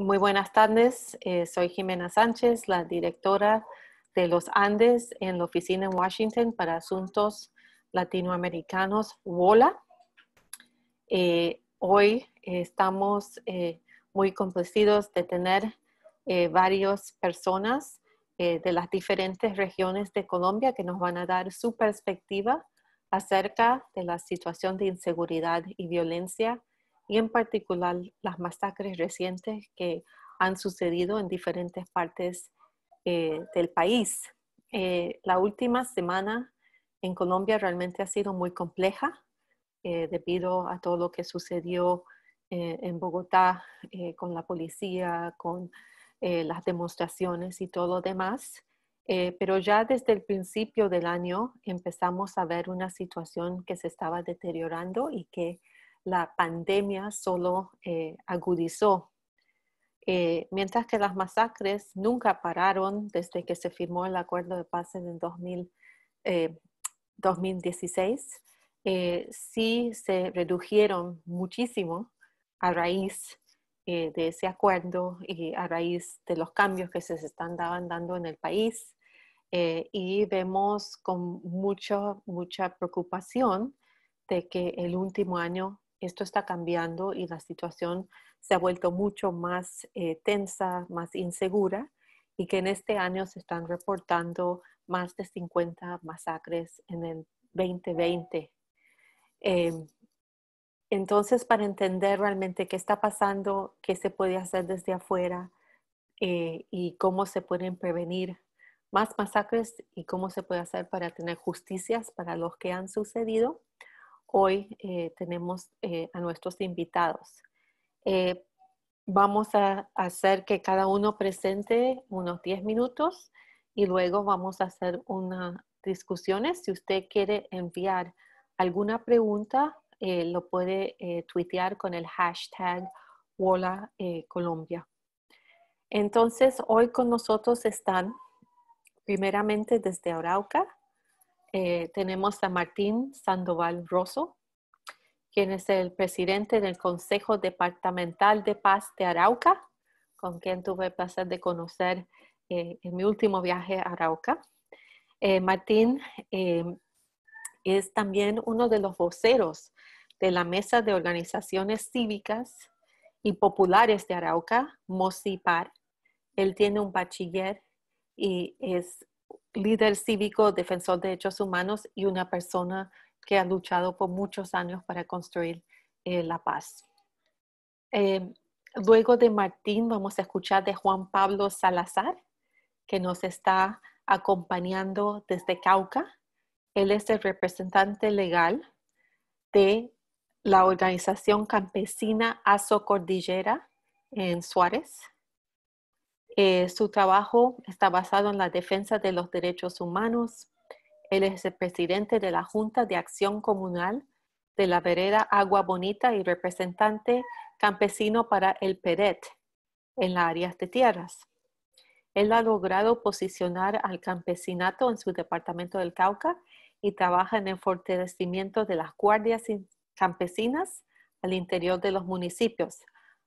Muy buenas tardes, eh, soy Jimena Sánchez, la directora de los Andes en la oficina en Washington para asuntos latinoamericanos, WOLA. Eh, hoy estamos eh, muy complacidos de tener varias personas de las diferentes regiones de Colombia que nos van a dar su perspectiva acerca de la situación de inseguridad y violencia y en particular las masacres recientes que han sucedido en diferentes partes eh, del país. Eh, la última semana en Colombia realmente ha sido muy compleja eh, debido a todo lo que sucedió en Bogotá con la policía, con las demostraciones y todo lo demás. pero ya desde el principio del año empezamos a ver una situación que se estaba deteriorando y que la pandemia solo eh, agudizó. Eh, mientras que las masacres nunca pararon desde que se firmó el acuerdo de paz en el 2016, eh, sí se redujeron muchísimo a raíz de ese acuerdo y a raíz de los cambios que se están dando en el país. y vemos con mucha, mucha preocupación de que el último año esto está cambiando y la situación se ha vuelto mucho más eh, tensa, más insegura y que en este año se están reportando más de 50 masacres en el 2020. Em, entonces, para entender realmente qué está pasando, qué se puede hacer desde afuera eh, y cómo se pueden prevenir más masacres y cómo se puede hacer para tener justicias para los que han sucedido, hoy eh, tenemos eh, a nuestros invitados. Eh, vamos a hacer que cada uno presente unos 10 minutos y luego vamos a hacer unas discusiones. Si usted quiere enviar alguna pregunta, lo puede tuitear con el hashtag Hola Colombia. Entonces, hoy con nosotros están primeramente desde Arauca, eh, tenemos a Martín Sandoval Rosso, quien es el presidente del Consejo Departamental de Paz de Arauca, con quien tuve el placer de conocer eh, en mi último viaje a Arauca. Eh, Martín es también uno de los voceros de la Mesa de Organizaciones Cívicas y Populares de Arauca, MOSIPAR. Él tiene un bachiller y es líder cívico, defensor de derechos humanos y una persona que ha luchado por muchos años para construir eh, la paz. Eh, luego de Martín vamos a escuchar de Juan Pablo Salazar, que nos está acompañando desde Cauca. Él es el representante legal de la organización campesina Aso Cordillera en Suárez. Eh, su trabajo está basado en la defensa de los derechos humanos. Él es el presidente de la Junta de Acción Comunal de la Vereda Agua Bonita y representante campesino para el PERET en las áreas de tierras. Él ha logrado posicionar al campesinato en su departamento del Cauca y trabaja en el fortalecimiento de las guardias campesinas al interior de los municipios,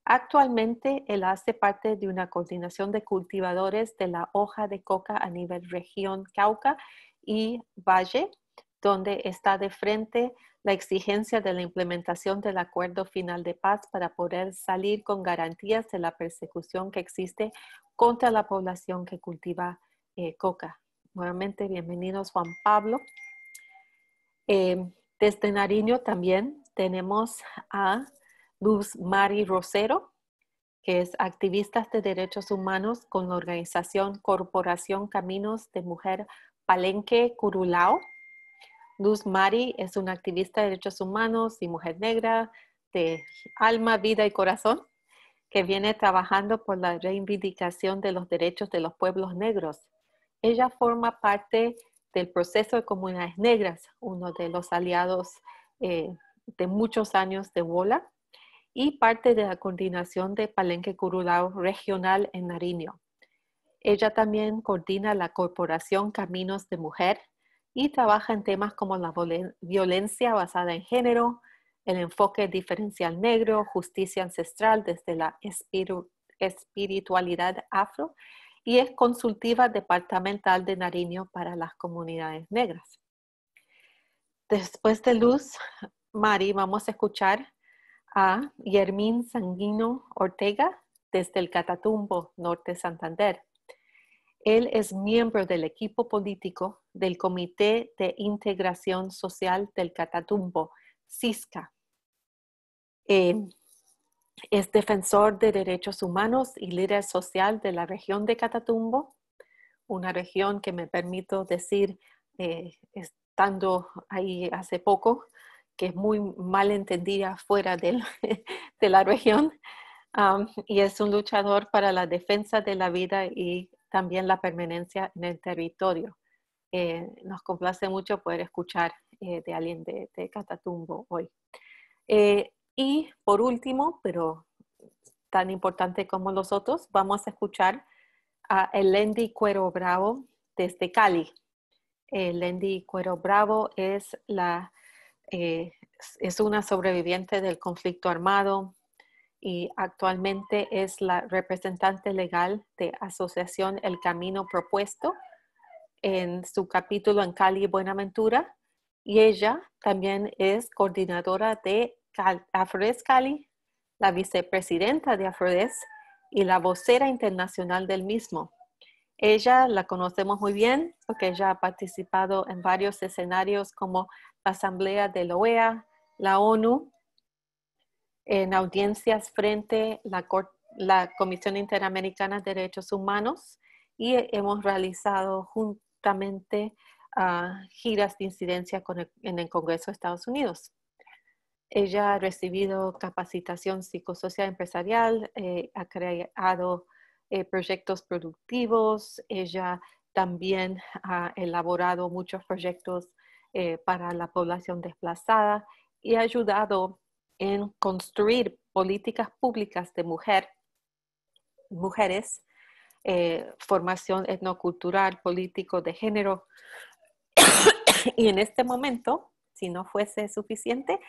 Actualmente, él hace parte de una coordinación de cultivadores de la hoja de coca a nivel región Cauca y Valle, donde está de frente la exigencia de la implementación del acuerdo final de paz para poder salir con garantías de la persecución que existe contra la población que cultiva eh, coca. Nuevamente, bienvenidos Juan Pablo. Eh, desde Nariño también tenemos a Luz Mari Rosero, que es activista de derechos humanos con la organización Corporación Caminos de Mujer Palenque Curulao. Luz Mari es una activista de derechos humanos y mujer negra de alma, vida y corazón que viene trabajando por la reivindicación de los derechos de los pueblos negros. Ella forma parte del proceso de comunidades negras, uno de los aliados eh, de muchos años de WOLA, y parte de la coordinación de Palenque Curulao regional en Nariño. Ella también coordina la Corporación Caminos de Mujer y trabaja en temas como la violencia basada en género, el enfoque diferencial negro, justicia ancestral desde la espiritualidad afro y es consultiva departamental de Nariño para las comunidades negras. Después de Luz, Mari, vamos a escuchar a Yermín Sanguino Ortega desde el Catatumbo, Norte Santander. Él es miembro del equipo político del Comité de Integración Social del Catatumbo, CISCA. Eh, es defensor de derechos humanos y líder social de la región de Catatumbo, una región que me permito decir, eh, estando ahí hace poco, que es muy mal entendida fuera de la región, y es un luchador para la defensa de la vida y también la permanencia en el territorio. Eh, nos complace mucho poder escuchar eh, de alguien de, Catatumbo hoy. Eh, y por último, pero tan importante como los otros, vamos a escuchar a Elendi Cuero Bravo desde Cali. Elendi Cuero Bravo es, la, es una sobreviviente del conflicto armado, y actualmente es la representante legal de Asociación El Camino Propuesto en su capítulo en Cali y Buenaventura y ella también es coordinadora de Afrodes Cali, la vicepresidenta de Afrodes y la vocera internacional del mismo. Ella la conocemos muy bien porque ella ha participado en varios escenarios como la Asamblea de la OEA, la ONU en audiencias frente a la, Comisión Interamericana de Derechos Humanos y hemos realizado juntamente ah, giras de incidencia en el Congreso de Estados Unidos. Ella ha recibido capacitación psicosocial empresarial, eh, ha creado eh, proyectos productivos, ella también ha elaborado muchos proyectos eh, para la población desplazada y ha ayudado en construir políticas públicas de mujer, mujeres, eh, formación etnocultural, político, de género. y en este momento, si no fuese suficiente,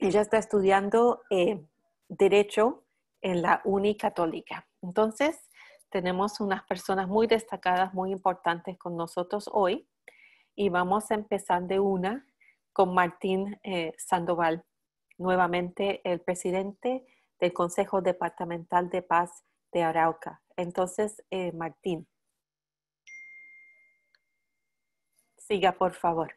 ella está estudiando eh, Derecho en la Uni Católica. Entonces, tenemos unas personas muy destacadas, muy importantes con nosotros hoy y vamos a empezar de una con Martín eh, Sandoval nuevamente el presidente del Consejo Departamental de Paz de Arauca. Entonces, eh, Martín. Siga, por favor.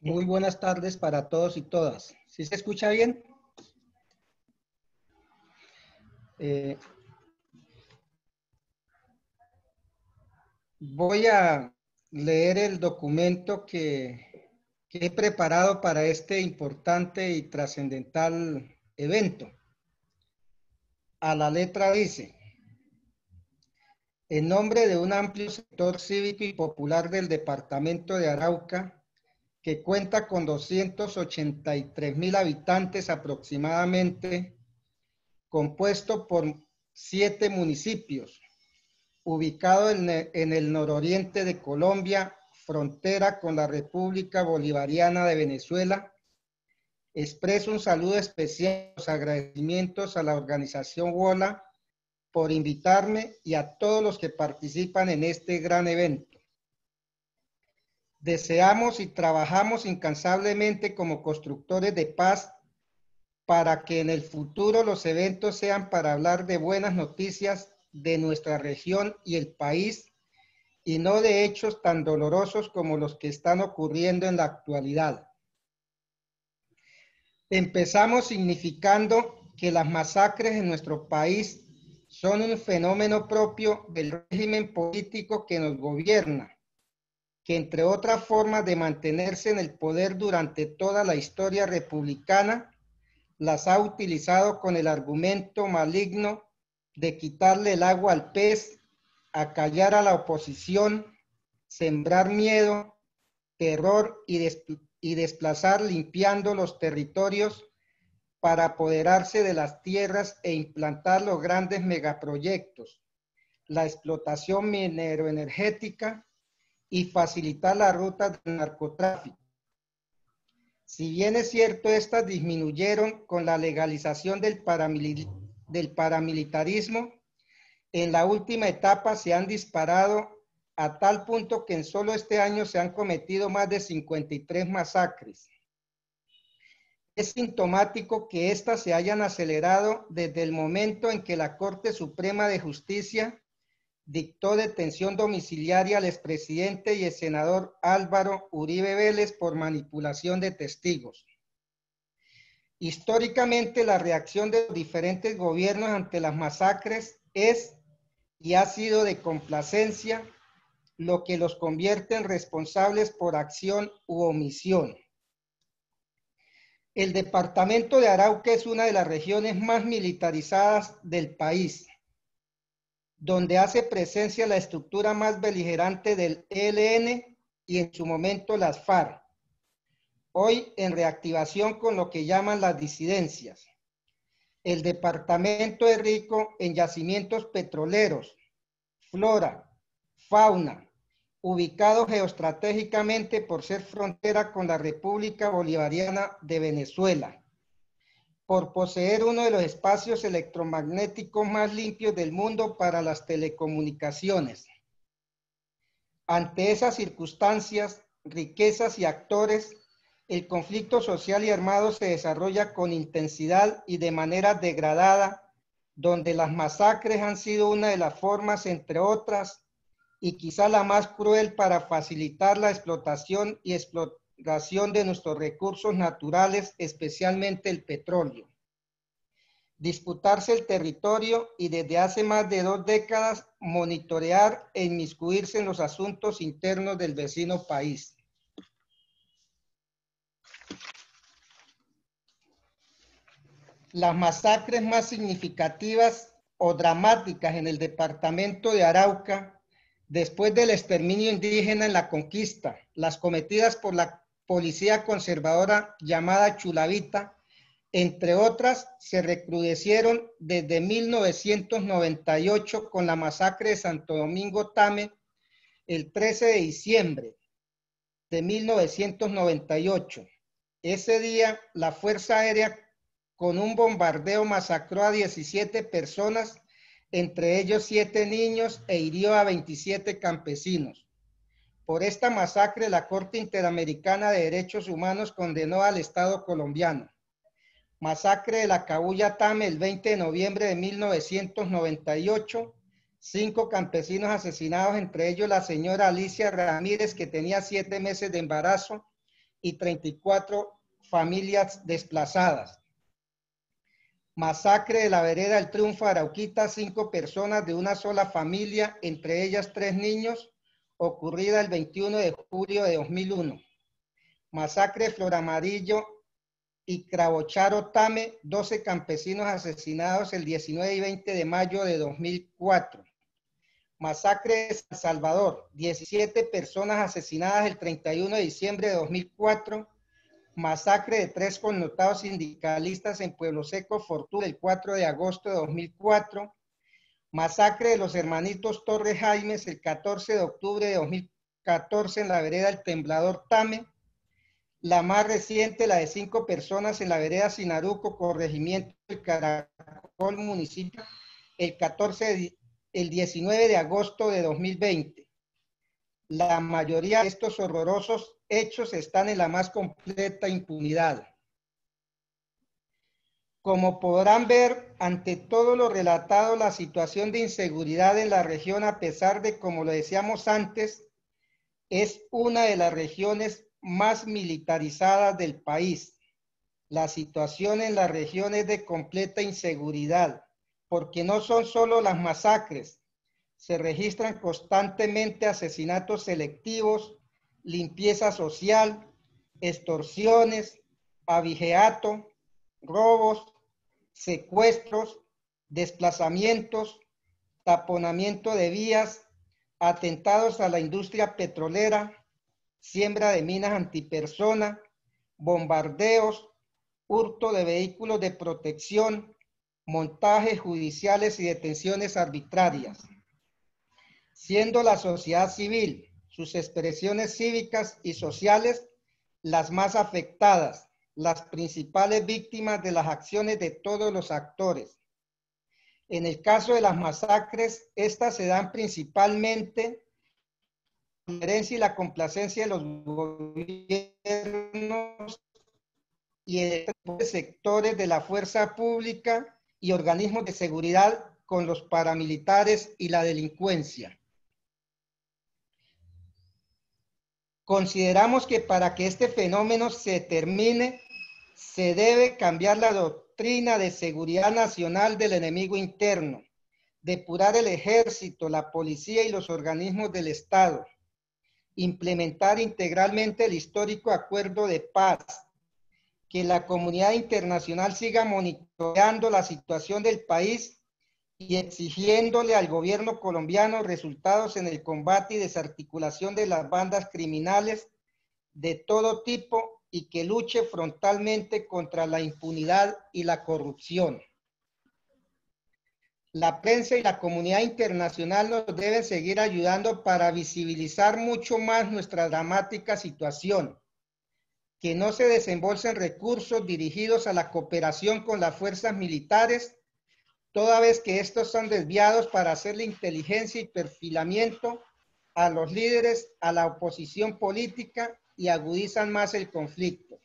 Muy buenas tardes para todos y todas. ¿Sí se escucha bien? Eh, voy a leer el documento que he preparado para este importante y trascendental evento. A la letra dice, en nombre de un amplio sector cívico y popular del departamento de Arauca, que cuenta con 283 mil habitantes aproximadamente, compuesto por siete municipios, ubicado en, en el nororiente de Colombia, frontera con la República Bolivariana de Venezuela, expreso un saludo especial, los agradecimientos a la organización WOLA por invitarme y a todos los que participan en este gran evento. Deseamos y trabajamos incansablemente como constructores de paz para que en el futuro los eventos sean para hablar de buenas noticias de nuestra región y el país y no de hechos tan dolorosos como los que están ocurriendo en la actualidad. Empezamos significando que las masacres en nuestro país son un fenómeno propio del régimen político que nos gobierna, que entre otras formas de mantenerse en el poder durante toda la historia republicana, las ha utilizado con el argumento maligno de quitarle el agua al pez acallar a la oposición, sembrar miedo, terror y, desplazar limpiando los territorios para apoderarse de las tierras e implantar los grandes megaproyectos, la explotación mineroenergética y facilitar la ruta del narcotráfico. Si bien es cierto, estas disminuyeron con la legalización del del paramilitarismo, en la última etapa se han disparado a tal punto que en solo este año se han cometido más de 53 masacres. Es sintomático que éstas se hayan acelerado desde el momento en que la Corte Suprema de Justicia dictó detención domiciliaria al expresidente y el senador Álvaro Uribe Vélez por manipulación de testigos. Históricamente, la reacción de los diferentes gobiernos ante las masacres es y ha sido de complacencia, lo que los convierte en responsables por acción u omisión. El departamento de Arauca es una de las regiones más militarizadas del país, donde hace presencia la estructura más beligerante del ELN y en su momento las FARC, hoy en reactivación con lo que llaman las disidencias. El departamento es rico en yacimientos petroleros, flora, fauna, ubicado geoestratégicamente por ser frontera con la República Bolivariana de Venezuela, por poseer uno de los espacios electromagnéticos más limpios del mundo para las telecomunicaciones. Ante esas circunstancias, riquezas y actores, el conflicto social y armado se desarrolla con intensidad y de manera degradada, donde las masacres han sido una de las formas, entre otras, y quizá la más cruel para facilitar la explotación y explotación de nuestros recursos naturales, especialmente el petróleo. Disputarse el territorio y desde hace más de dos décadas monitorear e inmiscuirse en los asuntos internos del vecino país. Las masacres más significativas o dramáticas en el departamento de Arauca Después del exterminio indígena en la conquista, las cometidas por la policía conservadora llamada Chulavita, entre otras, se recrudecieron desde 1998 con la masacre de Santo Domingo Tame el 13 de diciembre de 1998. Ese día, la Fuerza Aérea con un bombardeo masacró a 17 personas entre ellos siete niños, e hirió a 27 campesinos. Por esta masacre, la Corte Interamericana de Derechos Humanos condenó al Estado colombiano. Masacre de la Cabulla Tame el 20 de noviembre de 1998. Cinco campesinos asesinados, entre ellos la señora Alicia Ramírez, que tenía siete meses de embarazo, y 34 familias desplazadas. Masacre de la vereda El Triunfo Arauquita, cinco personas de una sola familia, entre ellas tres niños, ocurrida el 21 de julio de 2001. Masacre Flor Amarillo y Crabocharo Tame, 12 campesinos asesinados el 19 y 20 de mayo de 2004. Masacre de San Salvador, 17 personas asesinadas el 31 de diciembre de 2004 masacre de tres connotados sindicalistas en Pueblo Seco, Fortuna, el 4 de agosto de 2004, masacre de los hermanitos Torres Jaimes el 14 de octubre de 2014 en la vereda El Temblador Tame, la más reciente, la de cinco personas en la vereda Sinaruco, corregimiento del Caracol, municipio, el 14 el 19 de agosto de 2020. La mayoría de estos horrorosos hechos están en la más completa impunidad. Como podrán ver, ante todo lo relatado, la situación de inseguridad en la región, a pesar de, como lo decíamos antes, es una de las regiones más militarizadas del país. La situación en la región es de completa inseguridad, porque no son solo las masacres, se registran constantemente asesinatos selectivos, limpieza social, extorsiones, abigeato, robos, secuestros, desplazamientos, taponamiento de vías, atentados a la industria petrolera, siembra de minas antipersona, bombardeos, hurto de vehículos de protección, montajes judiciales y detenciones arbitrarias. Siendo la sociedad civil sus expresiones cívicas y sociales las más afectadas, las principales víctimas de las acciones de todos los actores. En el caso de las masacres, estas se dan principalmente la herencia y la complacencia de los gobiernos y de sectores de la fuerza pública y organismos de seguridad con los paramilitares y la delincuencia. Consideramos que para que este fenómeno se termine, se debe cambiar la doctrina de seguridad nacional del enemigo interno, depurar el ejército, la policía y los organismos del Estado, implementar integralmente el histórico acuerdo de paz, que la comunidad internacional siga monitoreando la situación del país y exigiéndole al gobierno colombiano resultados en el combate y desarticulación de las bandas criminales de todo tipo y que luche frontalmente contra la impunidad y la corrupción. La prensa y la comunidad internacional nos deben seguir ayudando para visibilizar mucho más nuestra dramática situación, que no se desembolsen recursos dirigidos a la cooperación con las fuerzas militares toda vez que estos son desviados para hacerle inteligencia y perfilamiento a los líderes, a la oposición política y agudizan más el conflicto.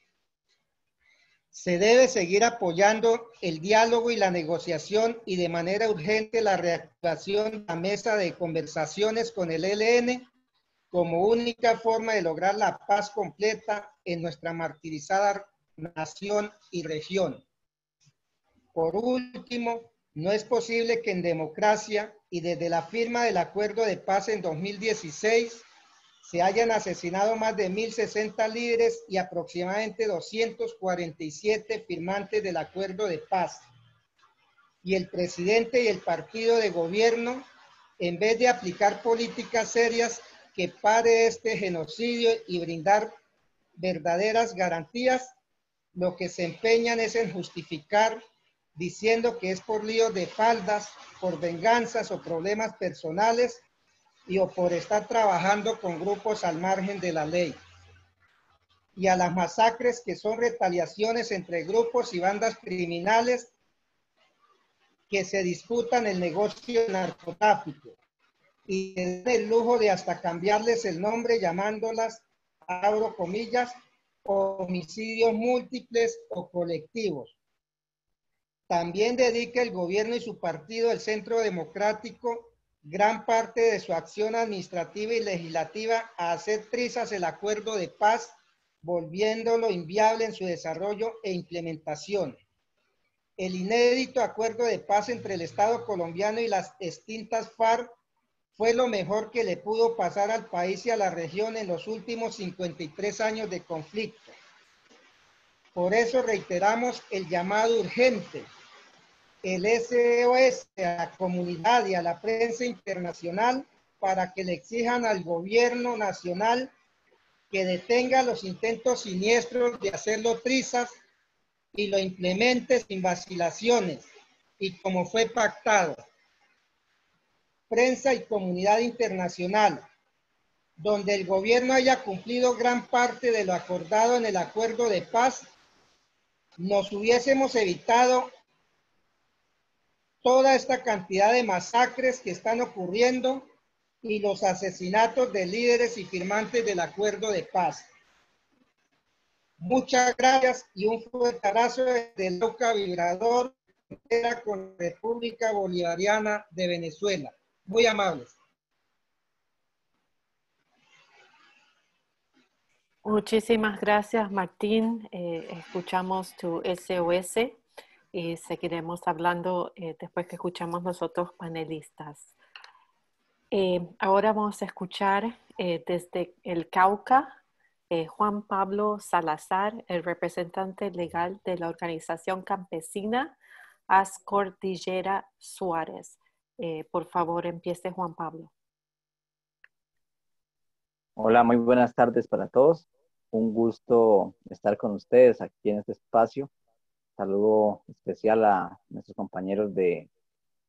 Se debe seguir apoyando el diálogo y la negociación y de manera urgente la reactivación de la mesa de conversaciones con el ELN como única forma de lograr la paz completa en nuestra martirizada nación y región. Por último, no es posible que en democracia y desde la firma del acuerdo de paz en 2016 se hayan asesinado más de 1.060 líderes y aproximadamente 247 firmantes del acuerdo de paz. Y el presidente y el partido de gobierno, en vez de aplicar políticas serias que pare este genocidio y brindar verdaderas garantías, lo que se empeñan es en justificar diciendo que es por líos de faldas, por venganzas o problemas personales y o por estar trabajando con grupos al margen de la ley. Y a las masacres que son retaliaciones entre grupos y bandas criminales que se disputan el negocio narcotráfico y el lujo de hasta cambiarles el nombre llamándolas, abro comillas, homicidios múltiples o colectivos también dedica el gobierno y su partido, el Centro Democrático, gran parte de su acción administrativa y legislativa a hacer trizas el acuerdo de paz, volviéndolo inviable en su desarrollo e implementación. El inédito acuerdo de paz entre el Estado colombiano y las extintas FARC fue lo mejor que le pudo pasar al país y a la región en los últimos 53 años de conflicto. Por eso reiteramos el llamado urgente el SOS a la comunidad y a la prensa internacional para que le exijan al gobierno nacional que detenga los intentos siniestros de hacerlo trizas y lo implemente sin vacilaciones y como fue pactado. Prensa y comunidad internacional, donde el gobierno haya cumplido gran parte de lo acordado en el acuerdo de paz, nos hubiésemos evitado toda esta cantidad de masacres que están ocurriendo y los asesinatos de líderes y firmantes del acuerdo de paz. Muchas gracias y un fuerte abrazo de Loca Vibrador con República Bolivariana de Venezuela. Muy amables. Muchísimas gracias, Martín. Eh, escuchamos tu SOS y seguiremos hablando eh, después que escuchamos los otros panelistas. Eh, ahora vamos a escuchar eh, desde el Cauca Juan Pablo Salazar, el representante legal de la organización campesina Ascordillera Suárez. por favor, empiece Juan Pablo. Hola, muy buenas tardes para todos. Un gusto estar con ustedes aquí en este espacio Saludo especial a nuestros compañeros de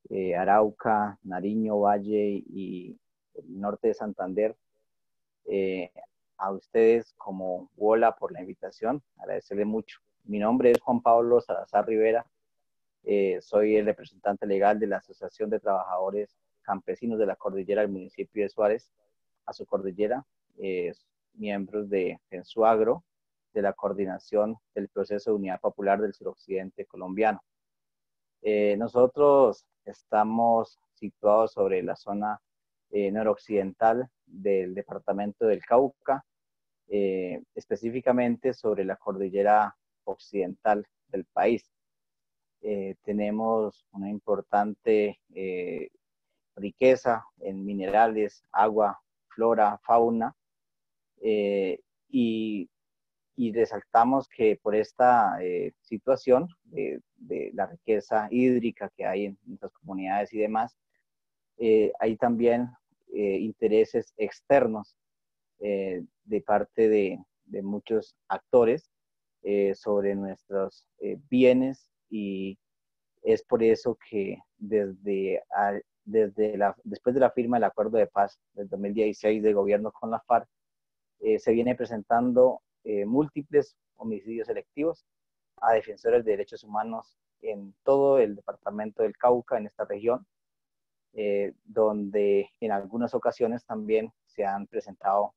eh, Arauca, Nariño, Valle y el norte de Santander. Eh, a ustedes como WOLA por la invitación, agradecerle mucho. Mi nombre es Juan Pablo Salazar Rivera, Eh, soy el representante legal de la Asociación de Trabajadores Campesinos de la Cordillera del municipio de Suárez, a su cordillera, eh, miembros de Pensuagro, de la coordinación del proceso de unidad popular del suroccidente colombiano. Eh, nosotros estamos situados sobre la zona noroccidental del departamento del Cauca, específicamente sobre la cordillera occidental del país. Eh, tenemos una importante eh, riqueza en minerales, agua, flora, fauna, eh, y, y, resaltamos que por esta situación de, de, la riqueza hídrica que hay en nuestras comunidades y demás, hay también intereses externos de parte de, de, muchos actores sobre nuestros bienes y es por eso que desde, desde la, después de la firma del acuerdo de paz del 2016 de gobierno con la FARC, eh, se viene presentando eh, múltiples homicidios selectivos a defensores de derechos humanos en todo el departamento del Cauca, en esta región, eh, donde en algunas ocasiones también se han presentado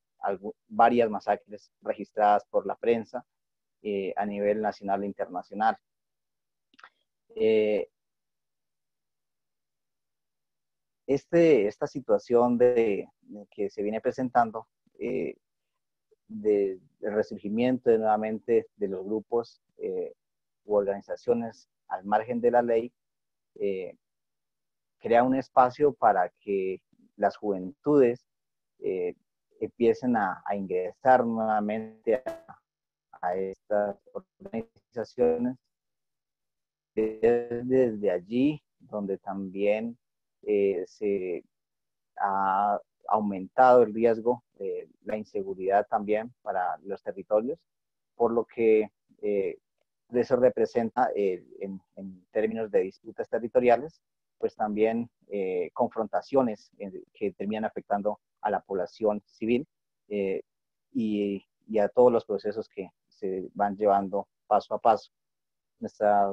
varias masacres registradas por la prensa a nivel nacional e internacional. Eh, este, esta situación de, que se viene presentando, eh, del resurgimiento de, nuevamente de los grupos eh, u organizaciones al margen de la ley, eh, crea un espacio para que las juventudes empiecen a, ingresar nuevamente a, estas organizaciones. Desde allí donde también eh, se ha aumentado el riesgo, de la inseguridad también para los territorios, por lo que eh, eso representa eh, en, términos de disputas territoriales, pues también confrontaciones que terminan afectando a la población civil y, y, a todos los procesos que se van llevando paso a paso. Nuestra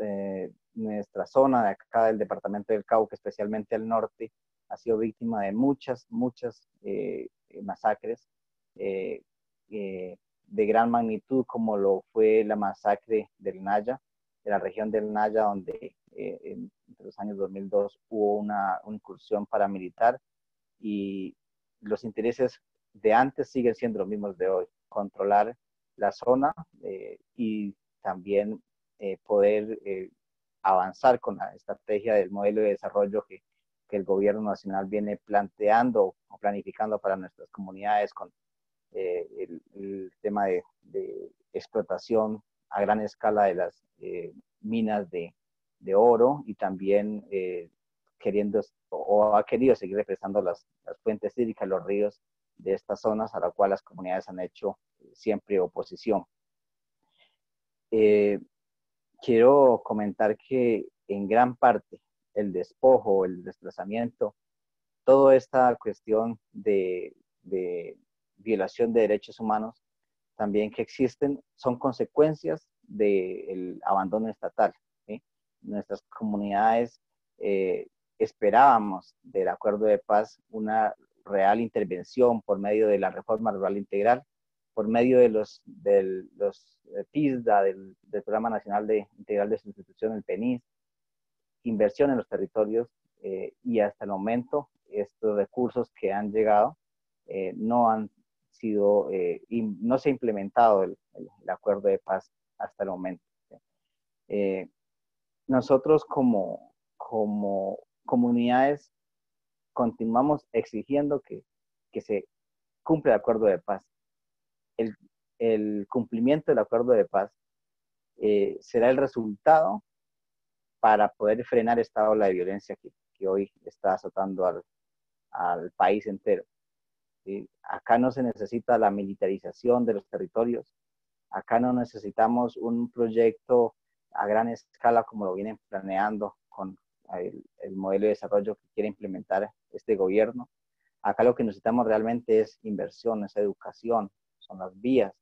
eh, nuestra zona de acá del departamento del Cauca, especialmente el norte, ha sido víctima de muchas, muchas eh, masacres eh, de gran magnitud, como lo fue la masacre del Naya, de la región del Naya, donde en, entre los años 2002 hubo una, incursión paramilitar y los intereses de antes siguen siendo los mismos de hoy, controlar la zona y también eh, poder eh, avanzar con la estrategia del modelo de desarrollo que, que, el gobierno nacional viene planteando o planificando para nuestras comunidades con eh, el, tema de, de, explotación a gran escala de las minas de, de, oro y también queriendo o ha querido seguir refrescando las, las fuentes hídricas, los ríos de estas zonas a las cuales las comunidades han hecho siempre oposición. Eh, quiero comentar que en gran parte el despojo, el desplazamiento, toda esta cuestión de, violación de derechos humanos también que existen son consecuencias del abandono estatal. Nuestras comunidades eh, esperábamos del acuerdo de paz una real intervención por medio de la reforma rural integral, por medio de los, de eh, PISDA, del, Programa Nacional de Integral de Sustitución, el PENIS, inversión en los territorios eh, y hasta el momento estos recursos que han llegado eh, no han sido, no se ha implementado el, acuerdo de paz hasta el momento. nosotros como, como comunidades continuamos exigiendo que, que se cumpla el acuerdo de paz el, cumplimiento del acuerdo de paz eh, será el resultado para poder frenar esta ola de violencia que, hoy está azotando al, país entero. Acá no se necesita la militarización de los territorios, acá no necesitamos un proyecto a gran escala como lo vienen planeando con el, el modelo de desarrollo que quiere implementar este gobierno. Acá lo que necesitamos realmente es inversión, es educación, son las vías,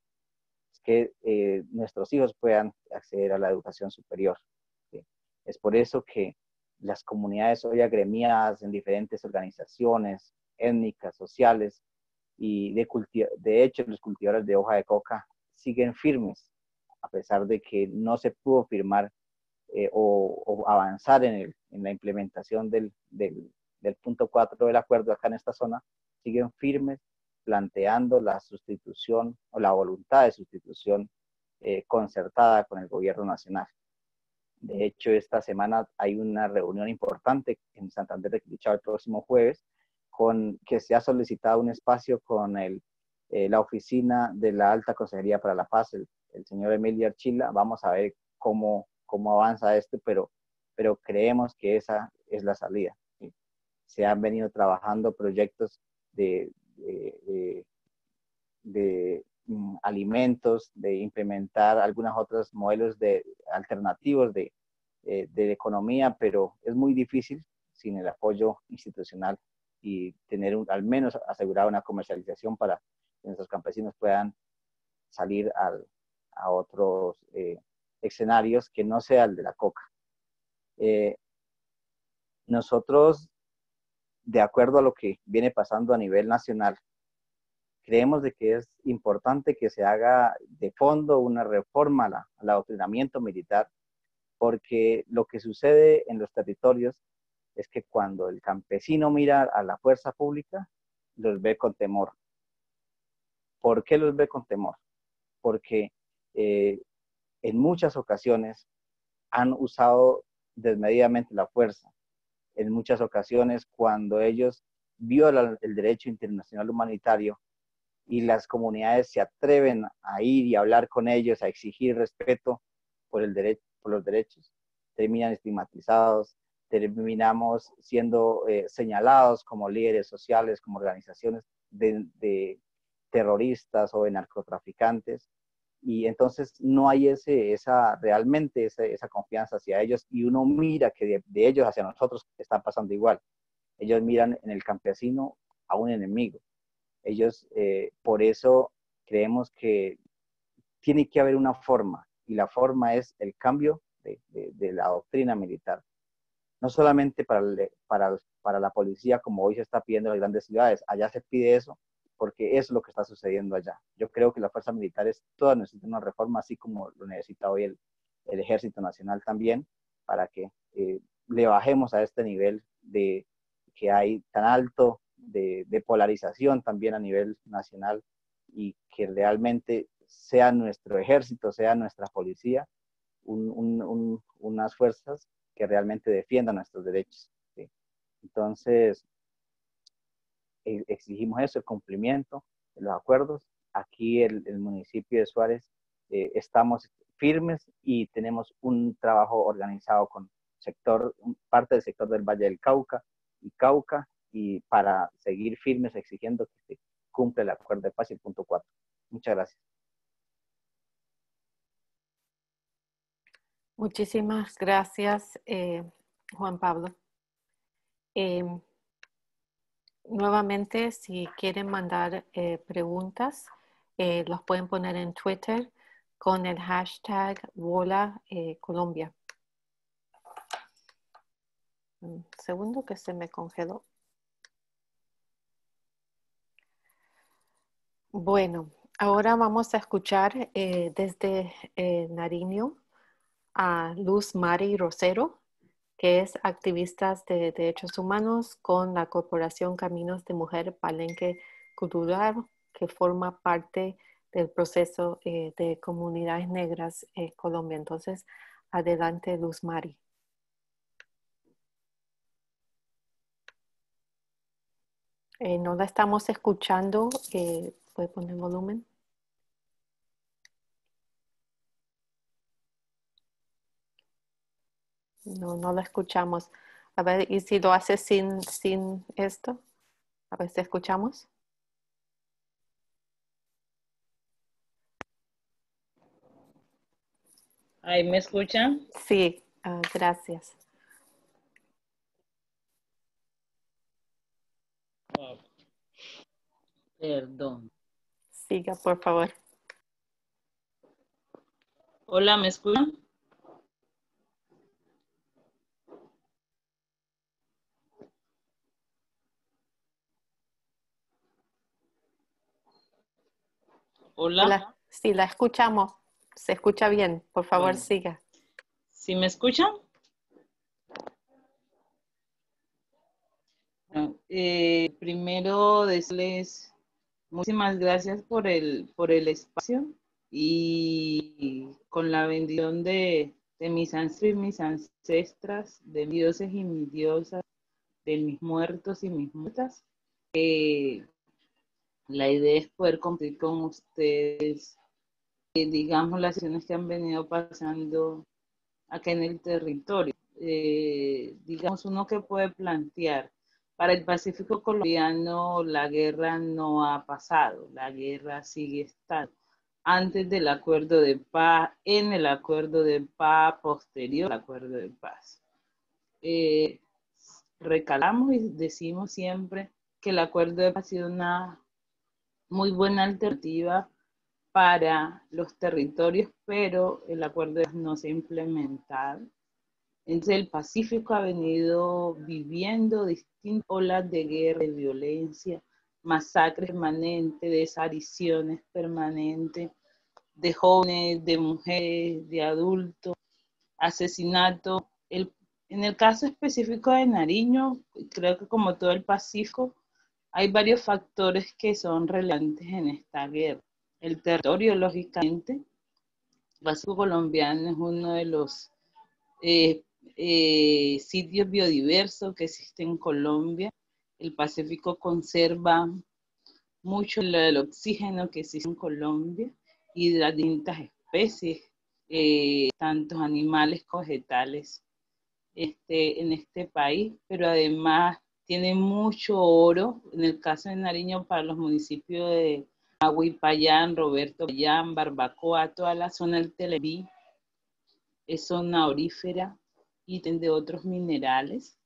que eh, nuestros hijos puedan acceder a la educación superior. Es por eso que las comunidades hoy agremiadas en diferentes organizaciones étnicas, sociales y de, de hecho los cultivadores de hoja de coca siguen firmes a pesar de que no se pudo firmar eh, o, avanzar en, la implementación del, punto 4 del acuerdo acá en esta zona, siguen firmes planteando la sustitución o la voluntad de sustitución eh, concertada con el gobierno nacional. De hecho, esta semana hay una reunión importante en Santander de Quilichao el próximo jueves, con que se ha solicitado un espacio con el, eh, la oficina de la Alta Consejería para la Paz, el, señor Emilio Archila. Vamos a ver cómo, cómo avanza esto, pero, pero creemos que esa es la salida. Se han venido trabajando proyectos de, de, mm, alimentos, de implementar algunos otros modelos de, alternativos de, eh, de economía, pero es muy difícil sin el apoyo institucional y tener al menos asegurada una comercialización para que nuestros campesinos puedan salir a otros eh, escenarios que no sea el de la coca. Eh, nosotros, de acuerdo a lo que viene pasando a nivel nacional, creemos de que es importante que se haga de fondo una reforma al adoctrinamiento militar, porque lo que sucede en los territorios es que cuando el campesino mira a la fuerza pública, los ve con temor. ¿Por qué los ve con temor? Porque eh, en muchas ocasiones han usado desmedidamente la fuerza. En muchas ocasiones, cuando ellos violan el derecho internacional humanitario y las comunidades se atreven a ir y hablar con ellos, a exigir respeto por, el derecho, por los derechos, terminan estigmatizados, terminamos siendo eh, señalados como líderes sociales, como organizaciones de, terroristas o de narcotraficantes. Y entonces no hay ese, esa, realmente esa, confianza hacia ellos y uno mira que de, ellos hacia nosotros está pasando igual. Ellos miran en el campesino a un enemigo. Ellos, eh, por eso creemos que tiene que haber una forma y la forma es el cambio de la doctrina militar no solamente para, para, la policía como hoy se está pidiendo en las grandes ciudades, allá se pide eso porque es lo que está sucediendo allá. Yo creo que las fuerzas militares todas necesitan una reforma, así como lo necesita hoy el, el Ejército Nacional también, para que eh, le bajemos a este nivel de que hay tan alto de, polarización también a nivel nacional y que realmente sea nuestro ejército, sea nuestra policía, un, un, unas fuerzas que realmente defiendan nuestros derechos. Entonces, e, exigimos eso, el cumplimiento de los acuerdos. Aquí el, el municipio de Suárez eh, estamos firmes y tenemos un trabajo organizado con sector, parte del sector del Valle del Cauca y Cauca y para seguir firmes exigiendo que se cumpla el acuerdo de paz y punto 4. Muchas gracias. Muchísimas gracias, eh, Juan Pablo. Eh, nuevamente, si quieren mandar eh, preguntas, los pueden poner en Twitter con el hashtag WOLA Colombia. Un segundo que se me congeló. Bueno, ahora vamos a escuchar desde Nariño a Luz Mari Rosero, que es activista de derechos humanos con la Corporación Caminos de Mujer Palenque Cultural, que forma parte del proceso eh, de comunidades negras en Colombia. Entonces, adelante, Luz Mari. Eh, no la estamos escuchando. Eh, ¿Puede poner volumen? No, no lo escuchamos. A ver, ¿y si lo hace sin, sin esto? A ver si escuchamos. ¿Ahí me escuchan? Sí, ah, gracias. Perdón. Siga, por favor. Hola, ¿me escuchan? Hola. Hola. Sí, la escuchamos. Se escucha bien. Por favor, siga. ¿Sí me escuchan? Eh, primero decirles muchísimas gracias por el, por el espacio y con la bendición de, de mis ancestros y mis ancestras, de mis dioses y mis diosas, de mis muertos y mis muertas. la idea es poder compartir con ustedes, digamos, las situaciones que han venido pasando acá en el territorio. Eh, digamos, uno que puede plantear, para el Pacífico colombiano la guerra no ha pasado, la guerra sigue estando. Antes del acuerdo de paz, en el acuerdo de paz, posterior al acuerdo de paz. Eh, recalamos y decimos siempre que el acuerdo de paz ha sido una muy buena alternativa para los territorios, pero el acuerdo no se ha implementado. Entonces el Pacífico ha venido viviendo distintas olas de guerra, de violencia, masacres permanentes, desapariciones permanentes de jóvenes, de mujeres, de adultos, asesinatos. El, en el caso específico de Nariño, creo que como todo el Pacífico, hay varios factores que son relevantes en esta guerra. El territorio, lógicamente, el Pacífico colombiano es uno de los eh, eh, sitios biodiversos que existen en Colombia. El Pacífico conserva mucho del oxígeno que existe en Colombia y de las distintas especies, eh, tanto animales como vegetales, este, en este país, pero además tiene mucho oro, en el caso de Nariño, para los municipios de Aguipayán, Roberto Payán, Barbacoa, toda la zona del Televí, es zona aurífera y de otros minerales.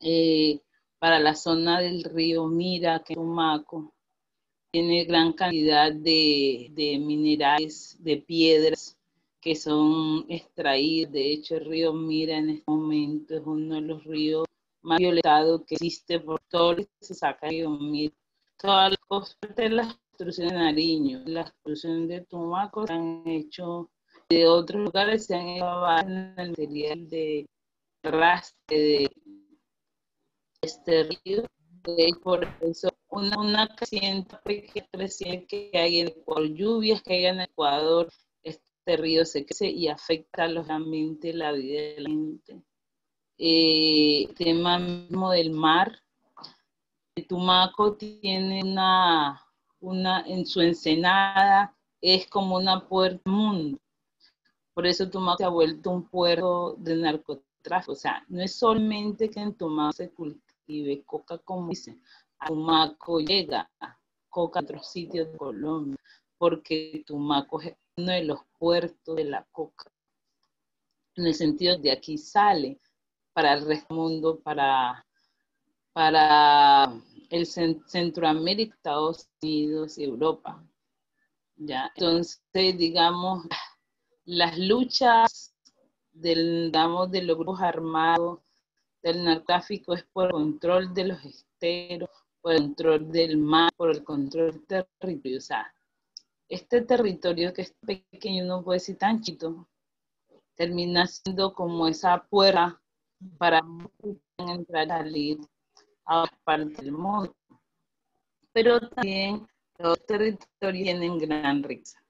Eh, para la zona del río Mira, que es Tumaco, tiene gran cantidad de, de, minerales, de piedras que son extraídas. De hecho, el río Mira en este momento es uno de los ríos más violentados que existe por todo lo que se saca de río Mira. Todas las de la construcción de Nariño, la construcción de Tumaco se han hecho de otros lugares, se han hecho en el material de rastre de este río. Por eso una, una creciente, que hay en lluvias que hay en Ecuador, este río se crece y afecta lógicamente la vida de la gente. Eh, tema mismo del mar. Tumaco tiene una, una, en su ensenada, es como una puerta mundo. Por eso Tumaco se ha vuelto un puerto de narcotráfico. O sea, no es solamente que en Tumaco se cultive coca, como dicen, a Tumaco llega coca a otros sitios de Colombia, porque Tumaco es uno de los puertos de la coca. En el sentido de aquí sale para el resto del mundo, para, para el Centroamérica, Estados Unidos y Europa. ¿Ya? Entonces, digamos, las luchas del, digamos, de los grupos armados del narcotráfico es por el control de los esteros, por el control del mar, por el control del territorio. O sea, este territorio que es pequeño, no puede ser tan chiquito, termina siendo como esa puerta para entrar a salir a otras partes del mundo. Pero también los territorios tienen gran riqueza.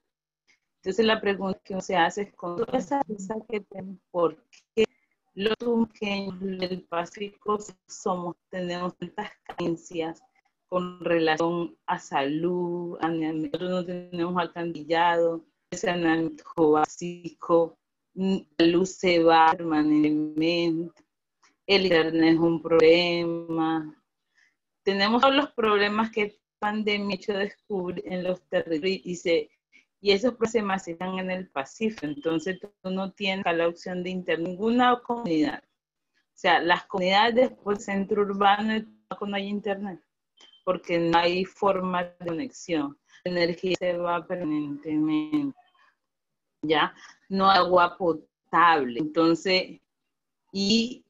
Entonces la pregunta que uno se hace es con toda esa riqueza que tenemos, ¿por qué los tumqueños del Pacífico somos, tenemos tantas carencias con relación a salud, nosotros no tenemos alcantillado, saneamiento básico, la luz se va permanentemente, el internet es un problema, tenemos todos los problemas que pandemia hecho descubrir en los territorios y, se, y esos se dan en el Pacífico, entonces tú no tienes la opción de internet, ninguna comunidad. O sea, las comunidades después del centro urbano no hay internet, porque no hay forma de conexión. La energía se va permanentemente. ¿Ya? No hay agua potable. Entonces, y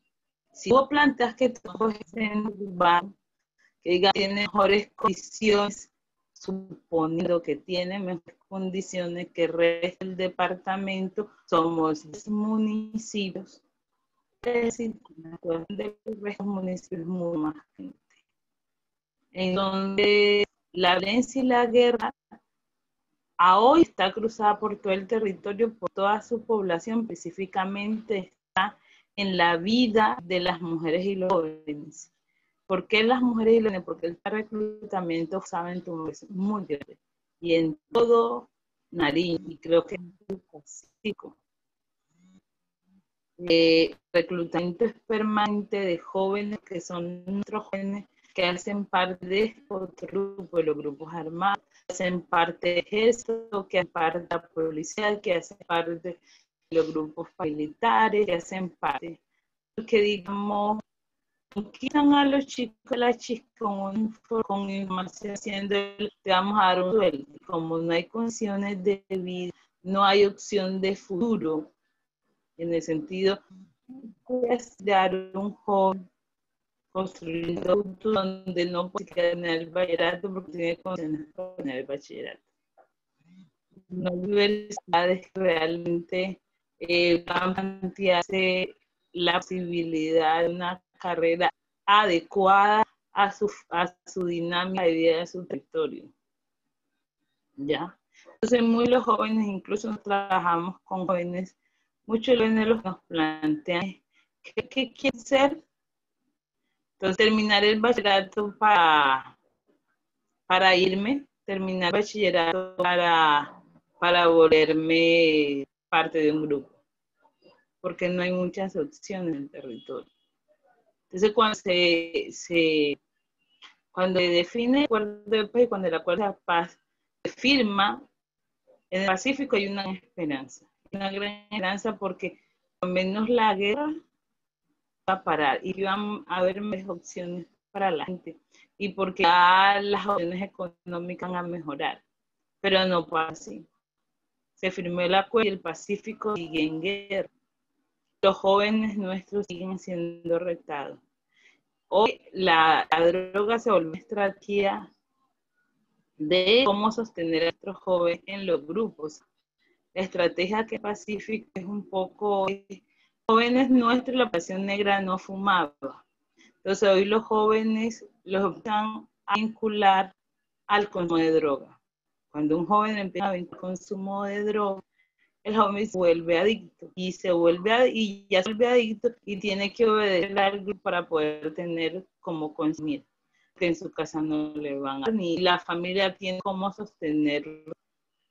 si vos planteas que todo es urbano, que diga, tiene mejores condiciones suponiendo que tiene mejores condiciones que el resto del departamento, somos municipios, es decir, de los municipios muy más gente, en donde la violencia y la guerra a hoy está cruzada por todo el territorio, por toda su población, específicamente está en la vida de las mujeres y los jóvenes. ¿Por qué las mujeres y los? Porque el reclutamiento, saben, es muy grande. Y en todo Nariz, y creo que en el Pacífico. Eh, reclutamiento es permanente de jóvenes que son nuestros jóvenes que hacen parte de otro grupo, de los grupos armados, que hacen parte de ejército, que hacen parte de la policía, que hacen parte de los grupos militares, que hacen parte, que digamos, quitan a los chicos, las chicas con, con información haciendo, te vamos a dar un sueldo. Como no hay condiciones de vida, no hay opción de futuro, en el sentido, puedes dar un joven construyendo donde no puede tener el bachillerato porque tiene condiciones para tener el bachillerato. No hay universidades que realmente eh, van a plantearse la posibilidad de una carrera adecuada a su, a su dinámica de vida de su territorio. ¿Ya? Entonces, muy los jóvenes, incluso trabajamos con jóvenes, muchos jóvenes los nos plantean qué, qué quieren ser entonces, terminar el bachillerato para, para irme, terminar el bachillerato para, para volverme parte de un grupo, porque no hay muchas opciones en el territorio. Entonces, cuando se, cuando se define el acuerdo de paz y cuando el acuerdo de paz se firma, en el Pacífico hay una esperanza, una gran esperanza porque al menos la guerra a parar y van a haber mejores opciones para la gente y porque las opciones económicas van a mejorar. Pero no pasa así. Se firmó el acuerdo y el Pacífico sigue en guerra. Los jóvenes nuestros siguen siendo retados. Hoy la, droga se volvió estrategia de cómo sostener a nuestros jóvenes en los grupos. La estrategia que Pacífico es un poco jóvenes nuestros la pasión negra no fumaba. Entonces hoy los jóvenes los están a vincular al consumo de droga. Cuando un joven empieza a vincular el consumo de droga, el joven se vuelve adicto y se vuelve y ya se vuelve adicto y tiene que obedecer al grupo para poder tener como consumir que en su casa no le van a ni la familia tiene cómo sostenerlo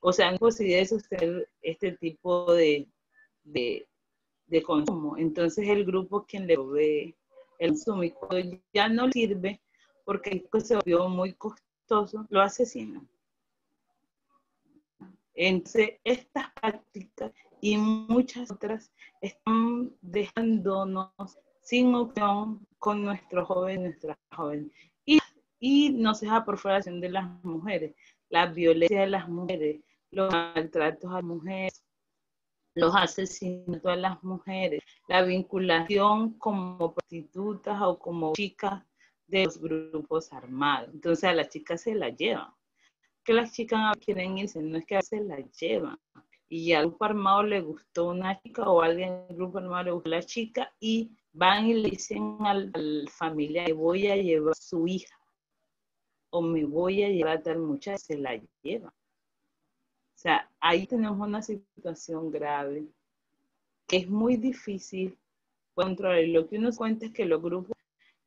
o sea no posibilidad sostener este tipo de, de, de consumo. Entonces el grupo quien le provee el consumo ya no sirve porque se volvió muy costoso, lo asesina. Entonces estas prácticas y muchas otras están dejándonos sin opción con nuestros jóvenes, nuestras jóvenes. Y, y no se deja por fuera de las mujeres, la violencia de las mujeres, los maltratos a las mujeres, los asesinatos a las mujeres, la vinculación como prostitutas o como chicas de los grupos armados. Entonces a las chicas se las llevan. Que las chicas quieren irse, no es que se las llevan. Y al grupo armado le gustó una chica o alguien del grupo armado le gustó la chica y van y le dicen al, al familia, voy a llevar a su hija o me voy a llevar a tal muchacha, se la llevan. O sea, ahí tenemos una situación grave que es muy difícil controlar. Y lo que uno cuenta es que los grupos,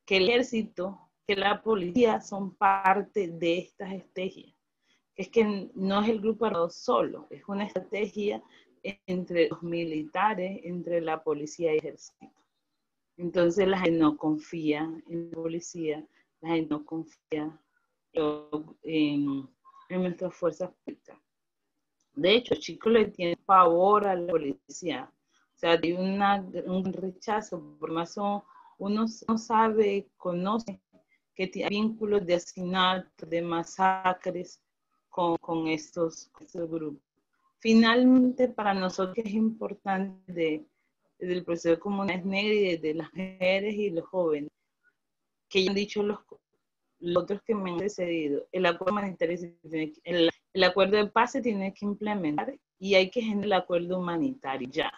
que el ejército, que la policía son parte de estas estrategias. Es que no es el grupo armado solo, es una estrategia entre los militares, entre la policía y el ejército. Entonces la gente no confía en la policía, la gente no confía en, en nuestras fuerzas públicas. De hecho, chicos le tienen favor a la policía. O sea, hay un rechazo, por más uno no sabe, conoce que tiene vínculos de asesinato, de masacres con, con estos, grupos. Finalmente, para nosotros es importante desde el proceso de comunidades negras y desde las mujeres y los jóvenes, que ya han dicho los los otros que me han precedido. El acuerdo humanitario, el, el acuerdo de paz se tiene que implementar y hay que generar el acuerdo humanitario ya.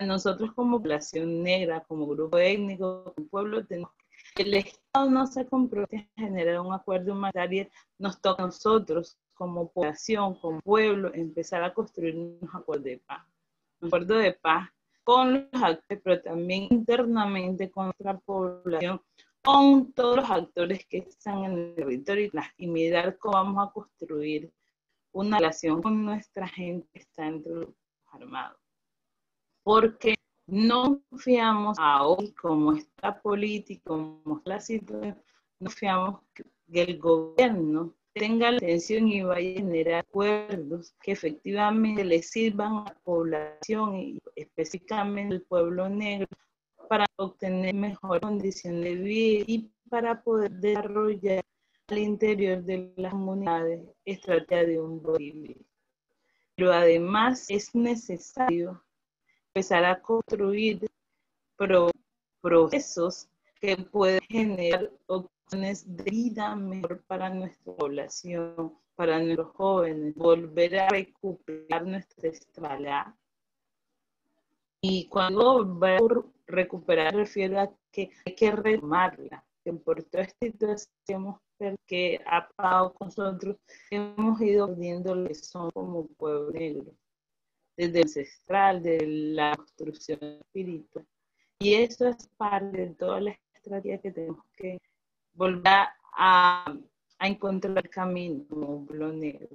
Nosotros como población negra, como grupo étnico, como pueblo, tenemos el Estado no se compromete a generar un acuerdo humanitario, nos toca a nosotros como población, como pueblo, empezar a construir un acuerdo de paz. Un acuerdo de paz con los actores, pero también internamente con nuestra población, con todos los actores que están en el territorio y mirar cómo vamos a construir una relación con nuestra gente que está entre los armados. Porque no fiamos a hoy como está política, como está la situación, no fiamos que el gobierno tenga la atención y vaya a generar acuerdos que efectivamente le sirvan a la población y específicamente al pueblo negro para obtener mejor condición de vida y para poder desarrollar al interior de las comunidades estrategia de un buen Pero además es necesario empezar a construir procesos que pueden generar opciones de vida mejor para nuestra población, para nuestros jóvenes, volver a recuperar nuestra estrada y cuando recuperar, refiero a que hay que retomarla, que por toda esta situación que ha pasado con nosotros, hemos ido perdiendo lo que son como pueblo negro, desde el ancestral, de la construcción espiritual. Y eso es parte de toda la estrategia que tenemos que volver a, a encontrar camino como negro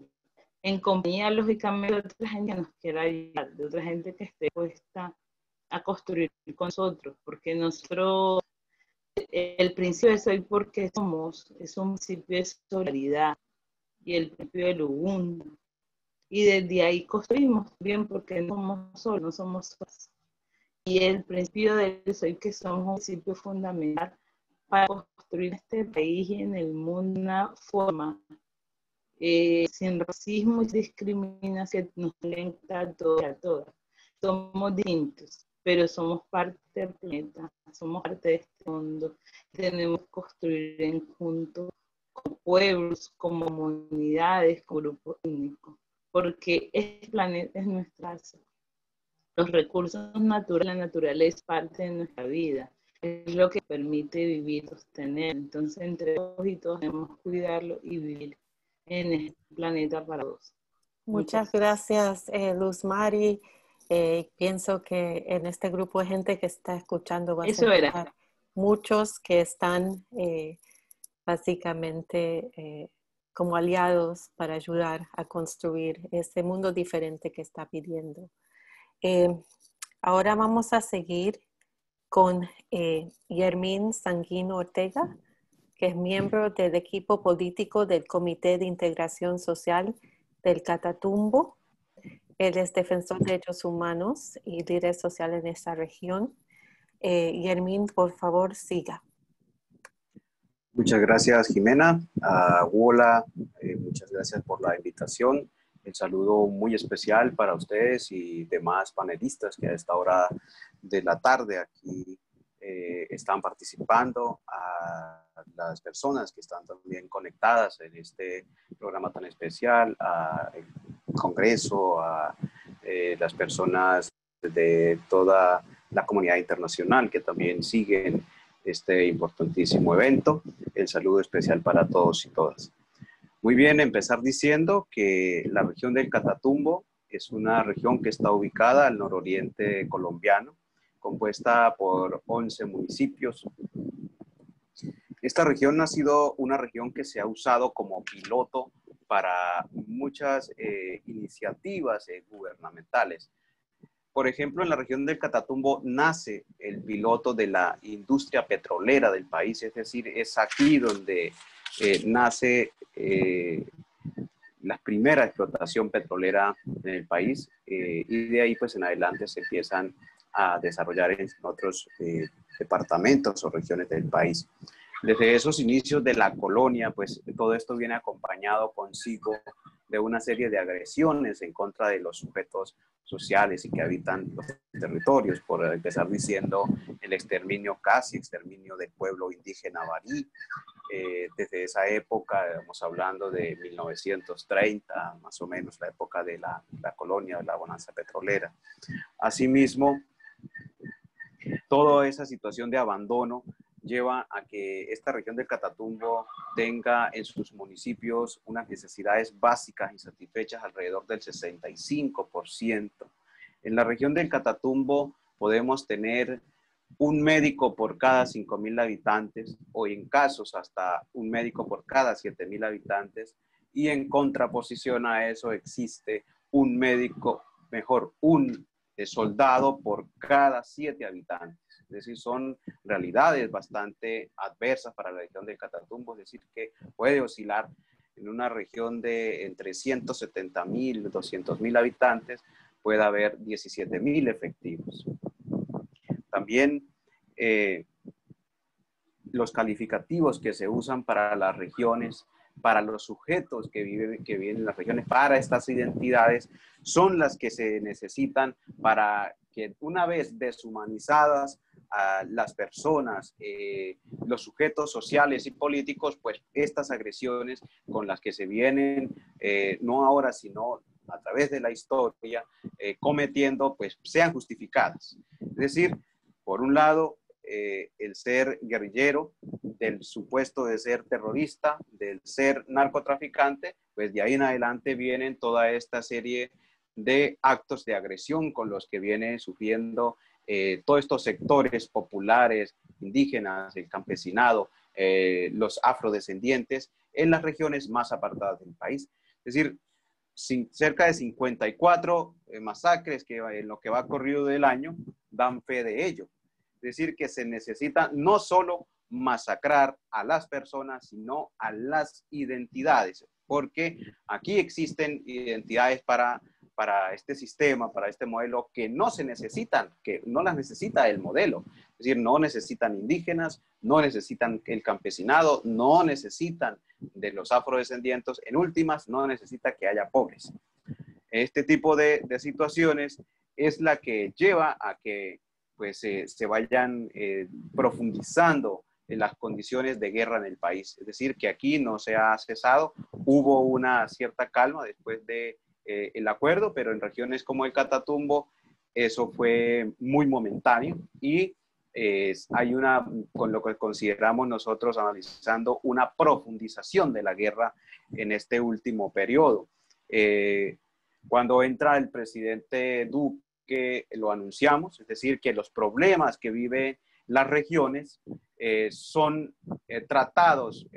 en compañía, lógicamente, de otra gente que nos quiera ayudar, de otra gente que esté puesta a construir con nosotros, porque nosotros, el principio de soy porque somos, es un principio de solidaridad y el principio del Ubuntu. Y desde ahí construimos bien porque no somos solos, no somos solos. Y el principio de soy que somos un principio fundamental para construir este país y en el mundo una forma eh, sin racismo y discriminación nos lenta a todos y a todas. Somos distintos, pero somos parte del planeta, somos parte de este mundo. Tenemos que construir en conjunto como pueblos, como comunidades, como grupos únicos, porque este planeta es nuestra casa. Los recursos naturales, la naturaleza es parte de nuestra vida es lo que permite vivir, sostener. Entonces, entre todos y todos debemos cuidarlo y vivir en el planeta para todos. Muchas gracias, eh, Luz Mari. Eh, pienso que en este grupo de gente que está escuchando va a ser muchos que están eh, básicamente eh, como aliados para ayudar a construir este mundo diferente que está pidiendo. ahora vamos a seguir con Yermín Sanguino Ortega que es miembro del equipo político del Comité de Integración Social del Catatumbo. Él es defensor de derechos humanos y líder social en esta región. Eh, Yermín, por favor, siga. Muchas gracias, Jimena. Hola, eh, muchas gracias por la invitación. El saludo muy especial para ustedes y demás panelistas que a esta hora de la tarde aquí eh, están participando, a las personas que están también conectadas en este programa tan especial, al Congreso, a eh, las personas de toda la comunidad internacional que también siguen este importantísimo evento. El saludo especial para todos y todas. Muy bien, empezar diciendo que la región del Catatumbo es una región que está ubicada al nororiente colombiano, compuesta por 11 municipios. Esta región ha sido una región que se ha usado como piloto para muchas eh, iniciativas eh, gubernamentales. Por ejemplo, en la región del Catatumbo nace el piloto de la industria petrolera del país, es decir, es aquí donde eh, nace la primera explotación petrolera en el país y de ahí pues en adelante se empiezan a desarrollar en otros eh, departamentos o regiones del país. Desde esos inicios de la colonia, pues todo esto viene acompañado consigo de una serie de agresiones en contra de los sujetos sociales y que habitan los territorios, por empezar diciendo el exterminio, casi exterminio del pueblo indígena barí. Eh, desde esa época, estamos hablando de 1930, más o menos, la época de la, la colonia, de la bonanza petrolera. Asimismo, toda esa situación de abandono lleva a que esta región del Catatumbo tenga en sus municipios unas necesidades básicas insatisfechas alrededor del 65%. En la región del Catatumbo podemos tener un médico por cada 5.000 habitantes o en casos hasta un médico por cada 7.000 habitantes y en contraposición a eso existe un médico, mejor, un soldado por cada 7 habitantes. Es decir, son realidades bastante adversas para la región del Catatumbo, es decir, que puede oscilar en una región de entre 170 mil, 200 mil habitantes, puede haber 17 mil efectivos. También eh, los calificativos que se usan para las regiones, para los sujetos que viven, que viven en las regiones, para estas identidades, son las que se necesitan para que una vez deshumanizadas a las personas, eh, los sujetos sociales y políticos, pues estas agresiones con las que se vienen, eh, no ahora, sino a través de la historia, eh, cometiendo, pues sean justificadas. Es decir, por un lado, el ser guerrillero, del supuesto de ser terrorista, del ser narcotraficante, pues de ahí en adelante vienen toda esta serie de actos de agresión con los que viene sufriendo eh, todos estos sectores populares, indígenas, el campesinado, eh, los afrodescendientes, en las regiones más apartadas del país. Es decir, cerca de 54 eh, masacres que en lo que va corrido del año dan fe de ello. Es decir, que se necesita no solo masacrar a las personas, sino a las identidades, porque aquí existen identidades para para este sistema, para este modelo, que no se necesitan, que no las necesita el modelo. Es decir, no necesitan indígenas, no necesitan el campesinado, no necesitan de los afrodescendientes, en últimas, no necesita que haya pobres. Este tipo de, situaciones es la que lleva a que pues, se vayan eh, profundizando en las condiciones de guerra en el país. Es decir, que aquí no se ha cesado, hubo una cierta calma después de eh, el acuerdo, pero en regiones como el Catatumbo eso fue muy momentáneo y hay una, con lo que consideramos nosotros analizando, una profundización de la guerra en este último periodo. Eh, cuando entra el presidente Duque, lo anunciamos, es decir, que los problemas que viven las regiones eh, son tratados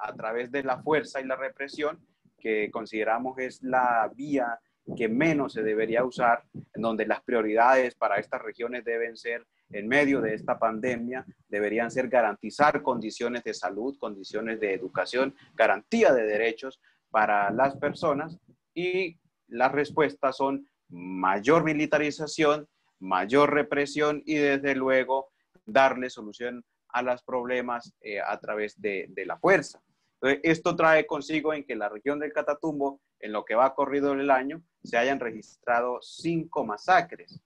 a través de la fuerza y la represión que consideramos es la vía que menos se debería usar, en donde las prioridades para estas regiones deben ser, en medio de esta pandemia, deberían ser garantizar condiciones de salud, condiciones de educación, garantía de derechos para las personas y las respuestas son mayor militarización, mayor represión y desde luego darle solución a los problemas eh, a través de la fuerza esto trae consigo en que la región del Catatumbo, en lo que va corrido el año, se hayan registrado cinco masacres.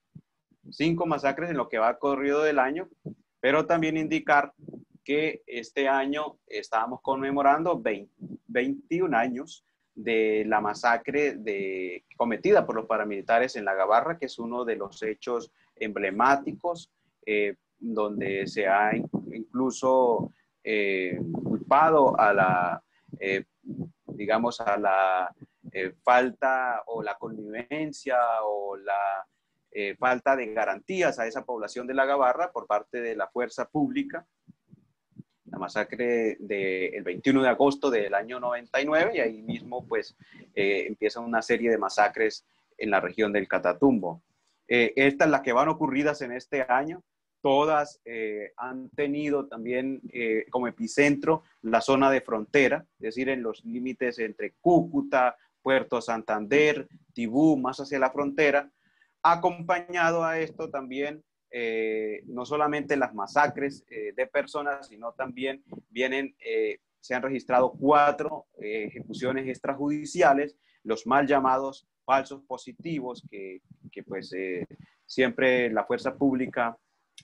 Cinco masacres en lo que va corrido del año, pero también indicar que este año estábamos conmemorando 21 años de la masacre cometida por los paramilitares en la Gabarra, que es uno de los hechos emblemáticos, eh, donde se ha incluso eh, culpado a la, eh, digamos, a la eh, falta o la connivencia o la falta de garantías a esa población de la Gabarra por parte de la fuerza pública. La masacre del 21 de agosto del año 99 y ahí mismo pues empieza una serie de masacres en la región del Catatumbo. estas las que van ocurridas en este año todas eh, han tenido también eh, como epicentro la zona de frontera, es decir, en los límites entre Cúcuta, Puerto Santander, Tibú, más hacia la frontera, acompañado a esto también eh, no solamente las masacres de personas, sino también vienen, se han registrado cuatro ejecuciones extrajudiciales los mal llamados falsos positivos que, que pues siempre la fuerza pública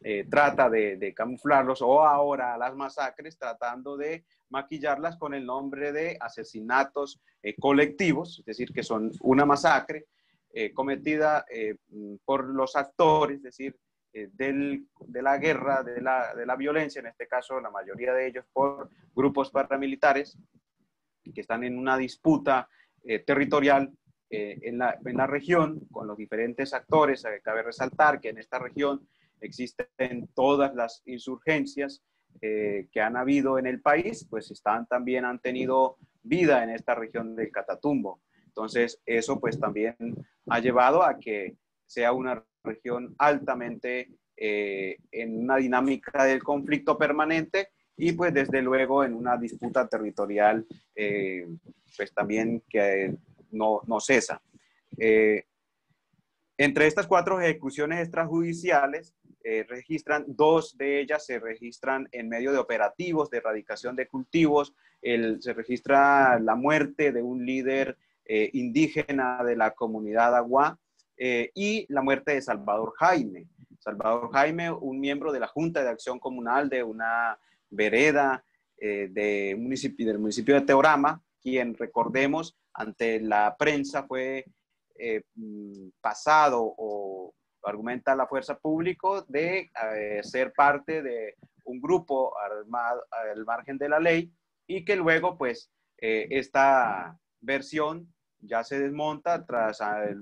eh, trata de, camuflarlos o ahora las masacres tratando de maquillarlas con el nombre de asesinatos eh, colectivos, es decir, que son una masacre cometida por los actores, es decir, del, de la guerra, de la, de la violencia, en este caso la mayoría de ellos por grupos paramilitares que están en una disputa territorial eh, en, la, en, la, región con los diferentes actores. Eh, cabe resaltar que en esta región existen todas las insurgencias eh, que han habido en el país, pues están también han tenido vida en esta región del Catatumbo. Entonces, eso pues también ha llevado a que sea una región altamente en una dinámica del conflicto permanente y pues desde luego en una disputa territorial, pues también que no, cesa. Eh, entre estas cuatro ejecuciones extrajudiciales, eh, registran, dos de ellas se registran en medio de operativos de erradicación de cultivos, se registra la muerte de un líder eh, indígena de la comunidad Agua y la muerte de Salvador Jaime. Salvador Jaime, un miembro de la Junta de Acción Comunal de una vereda de municipio, del municipio de Teorama, quien, recordemos, ante la prensa fue eh, mm, pasado o argumenta la fuerza pública de eh, ser parte de un grupo armado al margen de la ley y que luego pues eh, esta versión ya se desmonta tras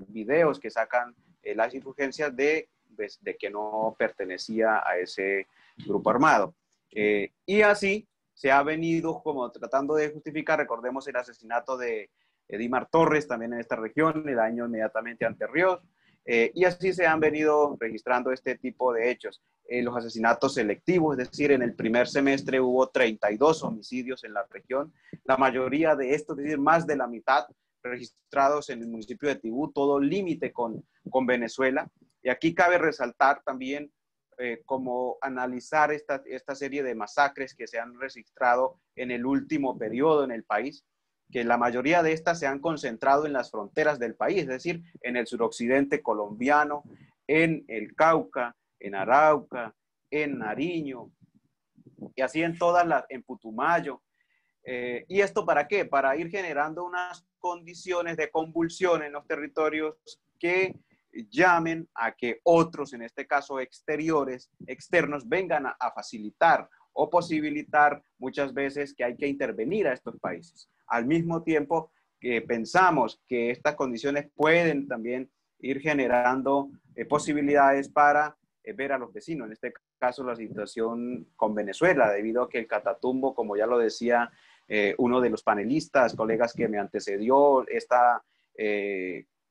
videos que sacan las insurgencias de, pues, de, que no pertenecía a ese grupo armado. y así se ha venido como tratando de justificar, recordemos el asesinato de Edimar Torres también en esta región, el año inmediatamente anterior, eh, y así se han venido registrando este tipo de hechos. Eh, los asesinatos selectivos, es decir, en el primer semestre hubo 32 homicidios en la región, la mayoría de estos, es decir, más de la mitad registrados en el municipio de Tibú, todo límite con, con Venezuela. Y aquí cabe resaltar también eh, como analizar esta, esta serie de masacres que se han registrado en el último periodo en el país, que la mayoría de estas se han concentrado en las fronteras del país, es decir, en el suroccidente colombiano, en el Cauca, en Arauca, en Nariño, y así en todas las, en Putumayo. Eh, ¿Y esto para qué? Para ir generando unas condiciones de convulsión en los territorios que llamen a que otros, en este caso exteriores, externos, vengan a, facilitar o posibilitar muchas veces que hay que intervenir a estos países. Al mismo tiempo que pensamos que estas condiciones pueden también ir generando eh, posibilidades para eh, ver a los vecinos, en este caso la situación con Venezuela, debido a que el Catatumbo, como ya lo decía eh, uno de los panelistas, colegas que me antecedió, esta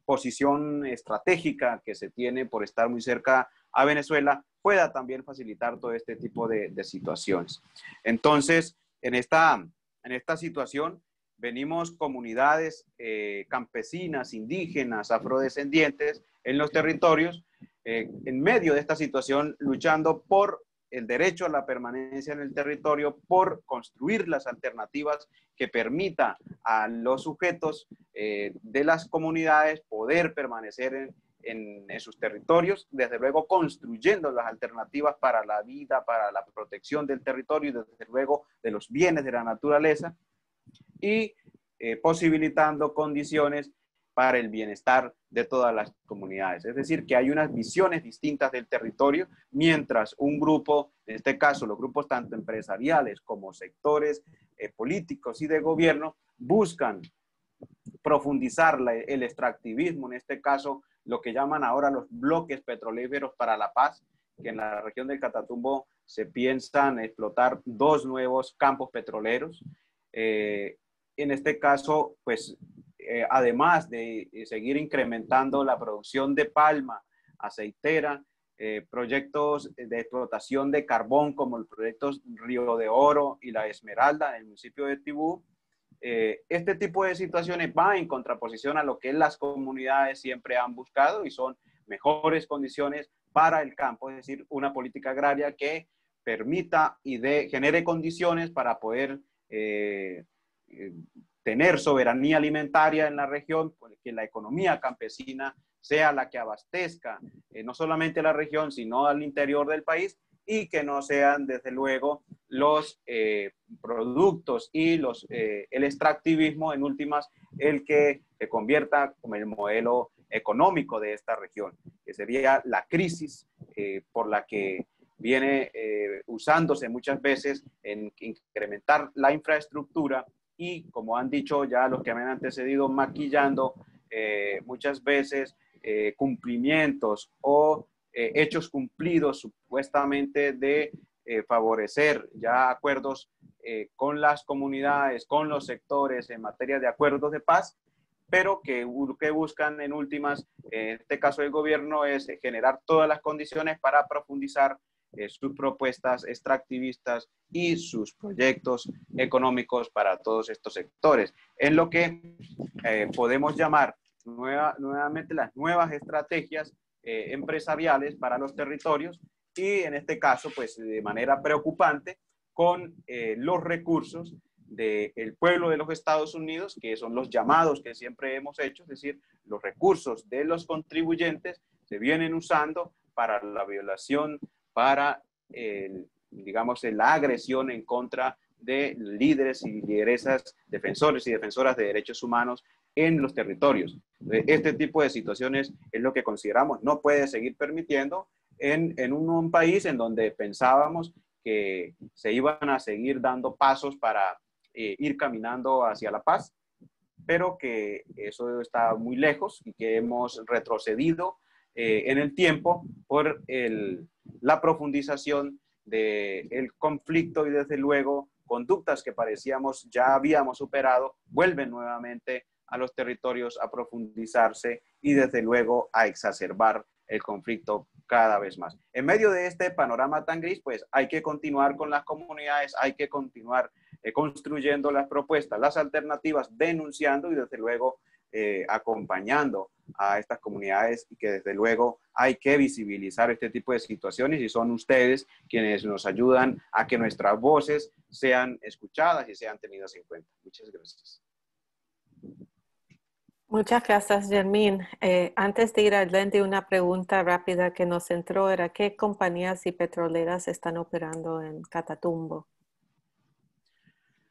posición estratégica que se tiene por estar muy cerca a Venezuela pueda también facilitar todo este tipo de, situaciones. Entonces, en esta, en esta situación, venimos comunidades eh, campesinas, indígenas, afrodescendientes en los territorios, eh, en medio de esta situación, luchando por el derecho a la permanencia en el territorio por construir las alternativas que permita a los sujetos eh, de las comunidades poder permanecer en, sus territorios, desde luego construyendo las alternativas para la vida, para la protección del territorio y desde luego de los bienes de la naturaleza y eh, posibilitando condiciones para el bienestar de todas las comunidades. Es decir, que hay unas visiones distintas del territorio, mientras un grupo, en este caso los grupos tanto empresariales como sectores eh, políticos y de gobierno, buscan profundizar el extractivismo, en este caso lo que llaman ahora los bloques petrolíferos para la paz, que en la región del Catatumbo se piensan explotar dos nuevos campos petroleros. Eh, en este caso, pues eh, además de eh, seguir incrementando la producción de palma aceitera, eh, proyectos de explotación de carbón como el proyecto Río de Oro y la Esmeralda en el municipio de Tibú, este tipo de situaciones va en contraposición a lo que las comunidades siempre han buscado y son mejores condiciones para el campo, es decir, una política agraria que permita y de, genere condiciones para poder tener soberanía alimentaria en la región, que la economía campesina sea la que abastezca eh, no solamente la región, sino al interior del país y que no sean, desde luego, los eh, productos y los, eh, el extractivismo, en últimas, el que se convierta como el modelo económico de esta región, que sería la crisis por la que viene usándose muchas veces en incrementar la infraestructura y, como han dicho ya los que me han antecedido, maquillando muchas veces eh, cumplimientos o eh, hechos cumplidos supuestamente de eh, favorecer ya acuerdos con las comunidades, con los sectores en materia de acuerdos de paz, pero que, que buscan en últimas, en este caso el gobierno, es generar todas las condiciones para profundizar sus propuestas extractivistas y sus proyectos económicos para todos estos sectores, en lo que podemos llamar nuevamente las nuevas estrategias eh, empresariales para los territorios y en este caso, pues de manera preocupante, con eh, los recursos del pueblo de los Estados Unidos, que son los llamados que siempre hemos hecho, es decir, los recursos de los contribuyentes se vienen usando para la violación, para, digamos, la agresión en contra de líderes y lideresas, defensores y defensoras de derechos humanos en los territorios. Este tipo de situaciones es lo que consideramos no puede seguir permitiendo en, en un, país en donde pensábamos que se iban a seguir dando pasos para eh, ir caminando hacia la paz, pero que eso está muy lejos y que hemos retrocedido eh, en el tiempo por el, la profundización del conflicto y desde luego conductas que parecíamos ya habíamos superado vuelven nuevamente a los territorios a profundizarse y desde luego a exacerbar el conflicto cada vez más. En medio de este panorama tan gris, pues hay que continuar con las comunidades, hay que continuar eh, construyendo las propuestas, las alternativas, denunciando y desde luego eh, acompañando a estas comunidades y que desde luego hay que visibilizar este tipo de situaciones y son ustedes quienes nos ayudan a que nuestras voces sean escuchadas y sean tenidas en cuenta. Muchas gracias. Muchas gracias, Germín. Eh, antes de ir adelante, una pregunta rápida que nos entró era ¿qué compañías y petroleras están operando en Catatumbo?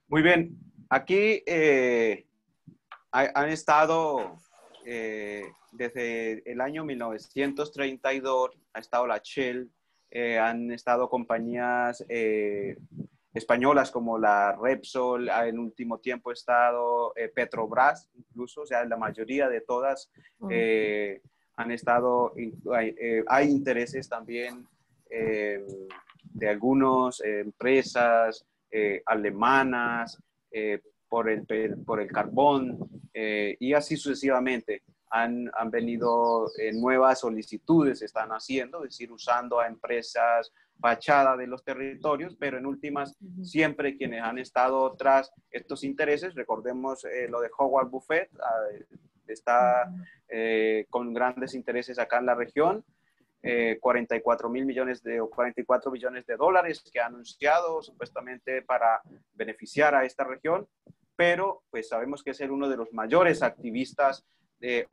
Muy bien. Aquí eh, han estado eh, desde el año 1932, ha estado la Shell, han estado compañías españolas como la Repsol, en último tiempo ha estado eh, Petrobras, incluso, o sea, la mayoría de todas eh, han estado, hay, eh, intereses también de algunas empresas alemanas por, el, por el carbón y así sucesivamente. Han, han, venido nuevas solicitudes, están haciendo, es decir, usando a empresas fachada de los territorios, pero en últimas, siempre quienes han estado tras estos intereses, recordemos eh, lo de Howard Buffett, ah, está eh, con grandes intereses acá en la región, 44 eh, mil millones de, o 44 millones de dólares que ha anunciado supuestamente para beneficiar a esta región, pero pues sabemos que es uno de los mayores activistas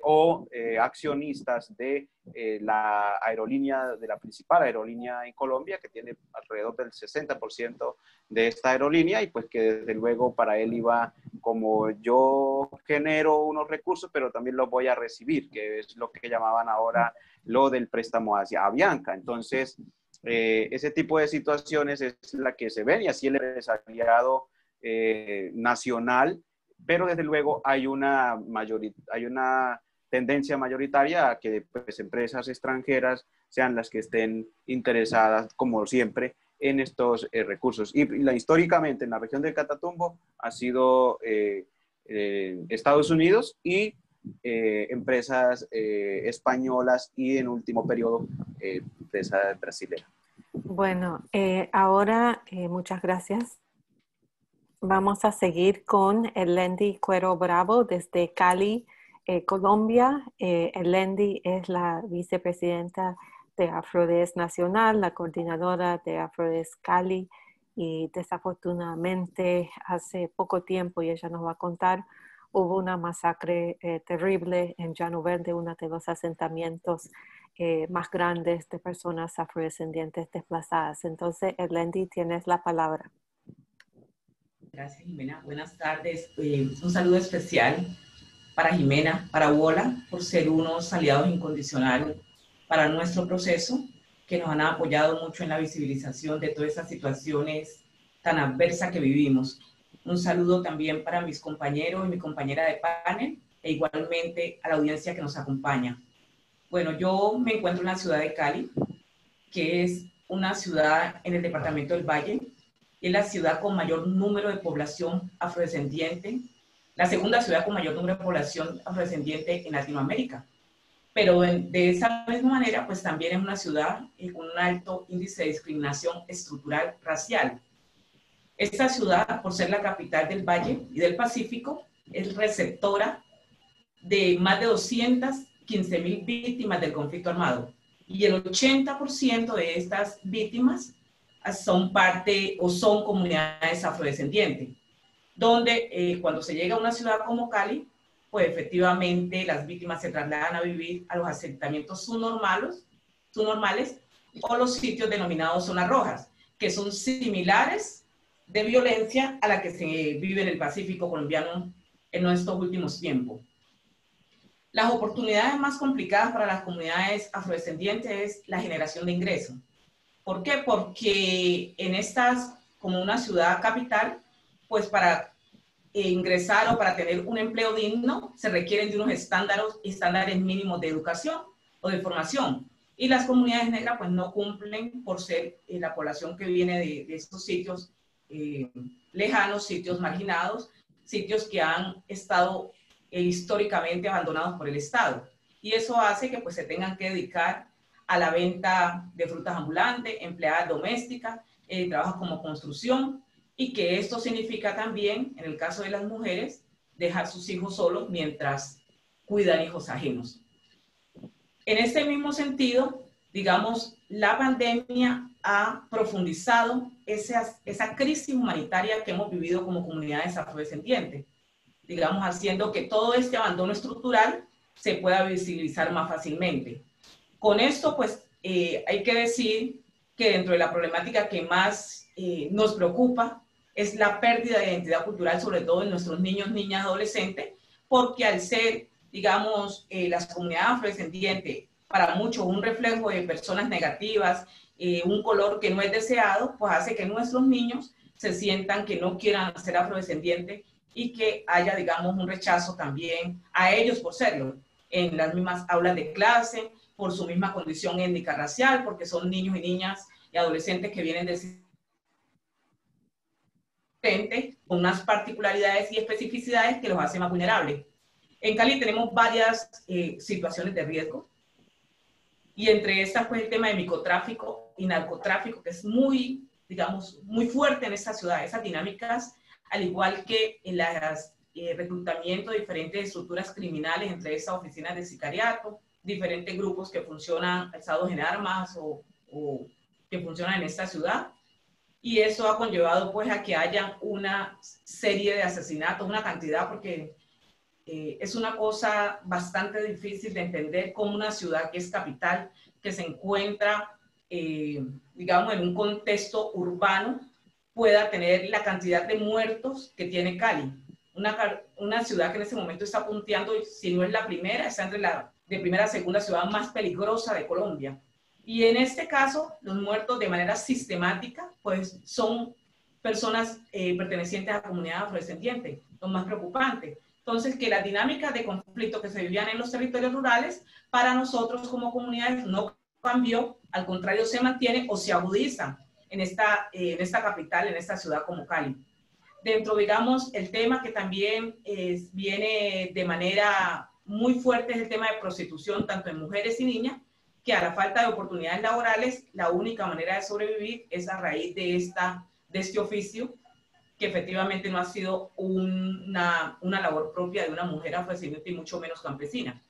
o eh, accionistas de eh, la aerolínea, de la principal aerolínea en Colombia, que tiene alrededor del 60% de esta aerolínea y pues que desde luego para él iba como yo genero unos recursos, pero también los voy a recibir, que es lo que llamaban ahora lo del préstamo hacia Avianca. Entonces, eh, ese tipo de situaciones es la que se ven y así el empresariado nacional pero desde luego hay una, hay una tendencia mayoritaria a que pues, empresas extranjeras sean las que estén interesadas, como siempre, en estos eh, recursos. Y, la, históricamente en la región del Catatumbo ha sido eh, eh, Estados Unidos y empresas españolas y en último periodo empresas brasileñas. Bueno, ahora muchas gracias Vamos a seguir con Elendi Cuero Bravo desde Cali, eh, Colombia. Eh, Elendi es la vicepresidenta de Afrodes Nacional, la coordinadora de Afrodes Cali y desafortunadamente hace poco tiempo, y ella nos va a contar, hubo una masacre eh, terrible en Llano Verde, uno de los asentamientos más grandes de personas afrodescendientes desplazadas. Entonces, Erlendi, tienes la palabra. Gracias, Jimena. Buenas tardes. Eh, un saludo especial para Jimena, para Wola, por ser unos aliados incondicionales para nuestro proceso, que nos han apoyado mucho en la visibilización de todas estas situaciones tan adversas que vivimos. Un saludo también para mis compañeros y mi compañera de panel e igualmente a la audiencia que nos acompaña. Bueno, yo me encuentro en la ciudad de Cali, que es una ciudad en el departamento del Valle, es la ciudad con mayor número de población afrodescendiente, la segunda ciudad con mayor número de población afrodescendiente en Latinoamérica. Pero de esa misma manera, pues también es una ciudad con un alto índice de discriminación estructural racial esta ciudad, por ser la capital del Valle y del Pacífico, es receptora de más de 215 mil víctimas del conflicto armado. Y el 80% de estas víctimas son parte o son comunidades afrodescendientes, donde eh, cuando se llega a una ciudad como Cali, pues efectivamente las víctimas se trasladan a vivir a los asentamientos subnormales, subnormales o los sitios denominados zonas rojas, que son similares de violencia a la que se vive en el Pacífico colombiano en estos últimos tiempos. Las oportunidades más complicadas para las comunidades afrodescendientes es la generación de ingresos. ¿Por qué? Porque en estas, como una ciudad capital, pues para ingresar o para tener un empleo digno se requieren de unos estándares, mínimos de educación o de formación. Y las comunidades negras pues no cumplen por ser eh, la población que viene de, de estos sitios eh, lejanos, sitios marginados, sitios que han estado eh, históricamente abandonados por el Estado. Y eso hace que pues, se tengan que dedicar a la venta de frutas ambulantes, empleadas domésticas, eh, trabajos como construcción, y que esto significa también, en el caso de las mujeres, dejar sus hijos solos mientras cuidan hijos ajenos. En este mismo sentido, digamos, la pandemia ha profundizado esa, esa crisis humanitaria que hemos vivido como comunidades afrodescendientes, digamos, haciendo que todo este abandono estructural se pueda visibilizar más fácilmente. Con esto, pues, eh, hay que decir que dentro de la problemática que más eh, nos preocupa es la pérdida de identidad cultural, sobre todo en nuestros niños, niñas, adolescentes, porque al ser, digamos, eh, las comunidades afrodescendientes para muchos un reflejo de personas negativas, eh, un color que no es deseado, pues hace que nuestros niños se sientan que no quieran ser afrodescendientes y que haya, digamos, un rechazo también a ellos por serlo, en las mismas aulas de clase, por su misma condición étnica racial, porque son niños y niñas y adolescentes que vienen de con unas particularidades y especificidades que los hacen más vulnerables. En Cali tenemos varias eh, situaciones de riesgo y entre estas, pues el tema de microtráfico y narcotráfico, que es muy, digamos, muy fuerte en esta ciudad. Esas dinámicas, al igual que en las eh, reclutamiento de diferentes estructuras criminales, entre esas oficinas de sicariato, diferentes grupos que funcionan alzados en armas o, o que funcionan en esta ciudad. Y eso ha conllevado pues a que haya una serie de asesinatos, una cantidad, porque eh, es una cosa bastante difícil de entender cómo una ciudad que es capital, que se encuentra, eh, digamos, en un contexto urbano, pueda tener la cantidad de muertos que tiene Cali. Una, una ciudad que en ese momento está punteando, si no es la primera, está entre la de primera a segunda ciudad más peligrosa de Colombia. Y en este caso, los muertos de manera sistemática, pues son personas eh, pertenecientes a la comunidad afrodescendiente, lo más preocupante. Entonces, que la dinámica de conflicto que se vivían en los territorios rurales, para nosotros como comunidades no cambió, al contrario, se mantiene o se agudiza en esta, eh, en esta capital, en esta ciudad como Cali. Dentro, digamos, el tema que también viene de manera muy fuerte es el tema de prostitución, tanto en mujeres y niñas, que a la falta de oportunidades laborales, la única manera de sobrevivir es a raíz de, esta, de este oficio que efectivamente no ha sido una, una labor propia de una mujer afrodescendiente y mucho menos campesina.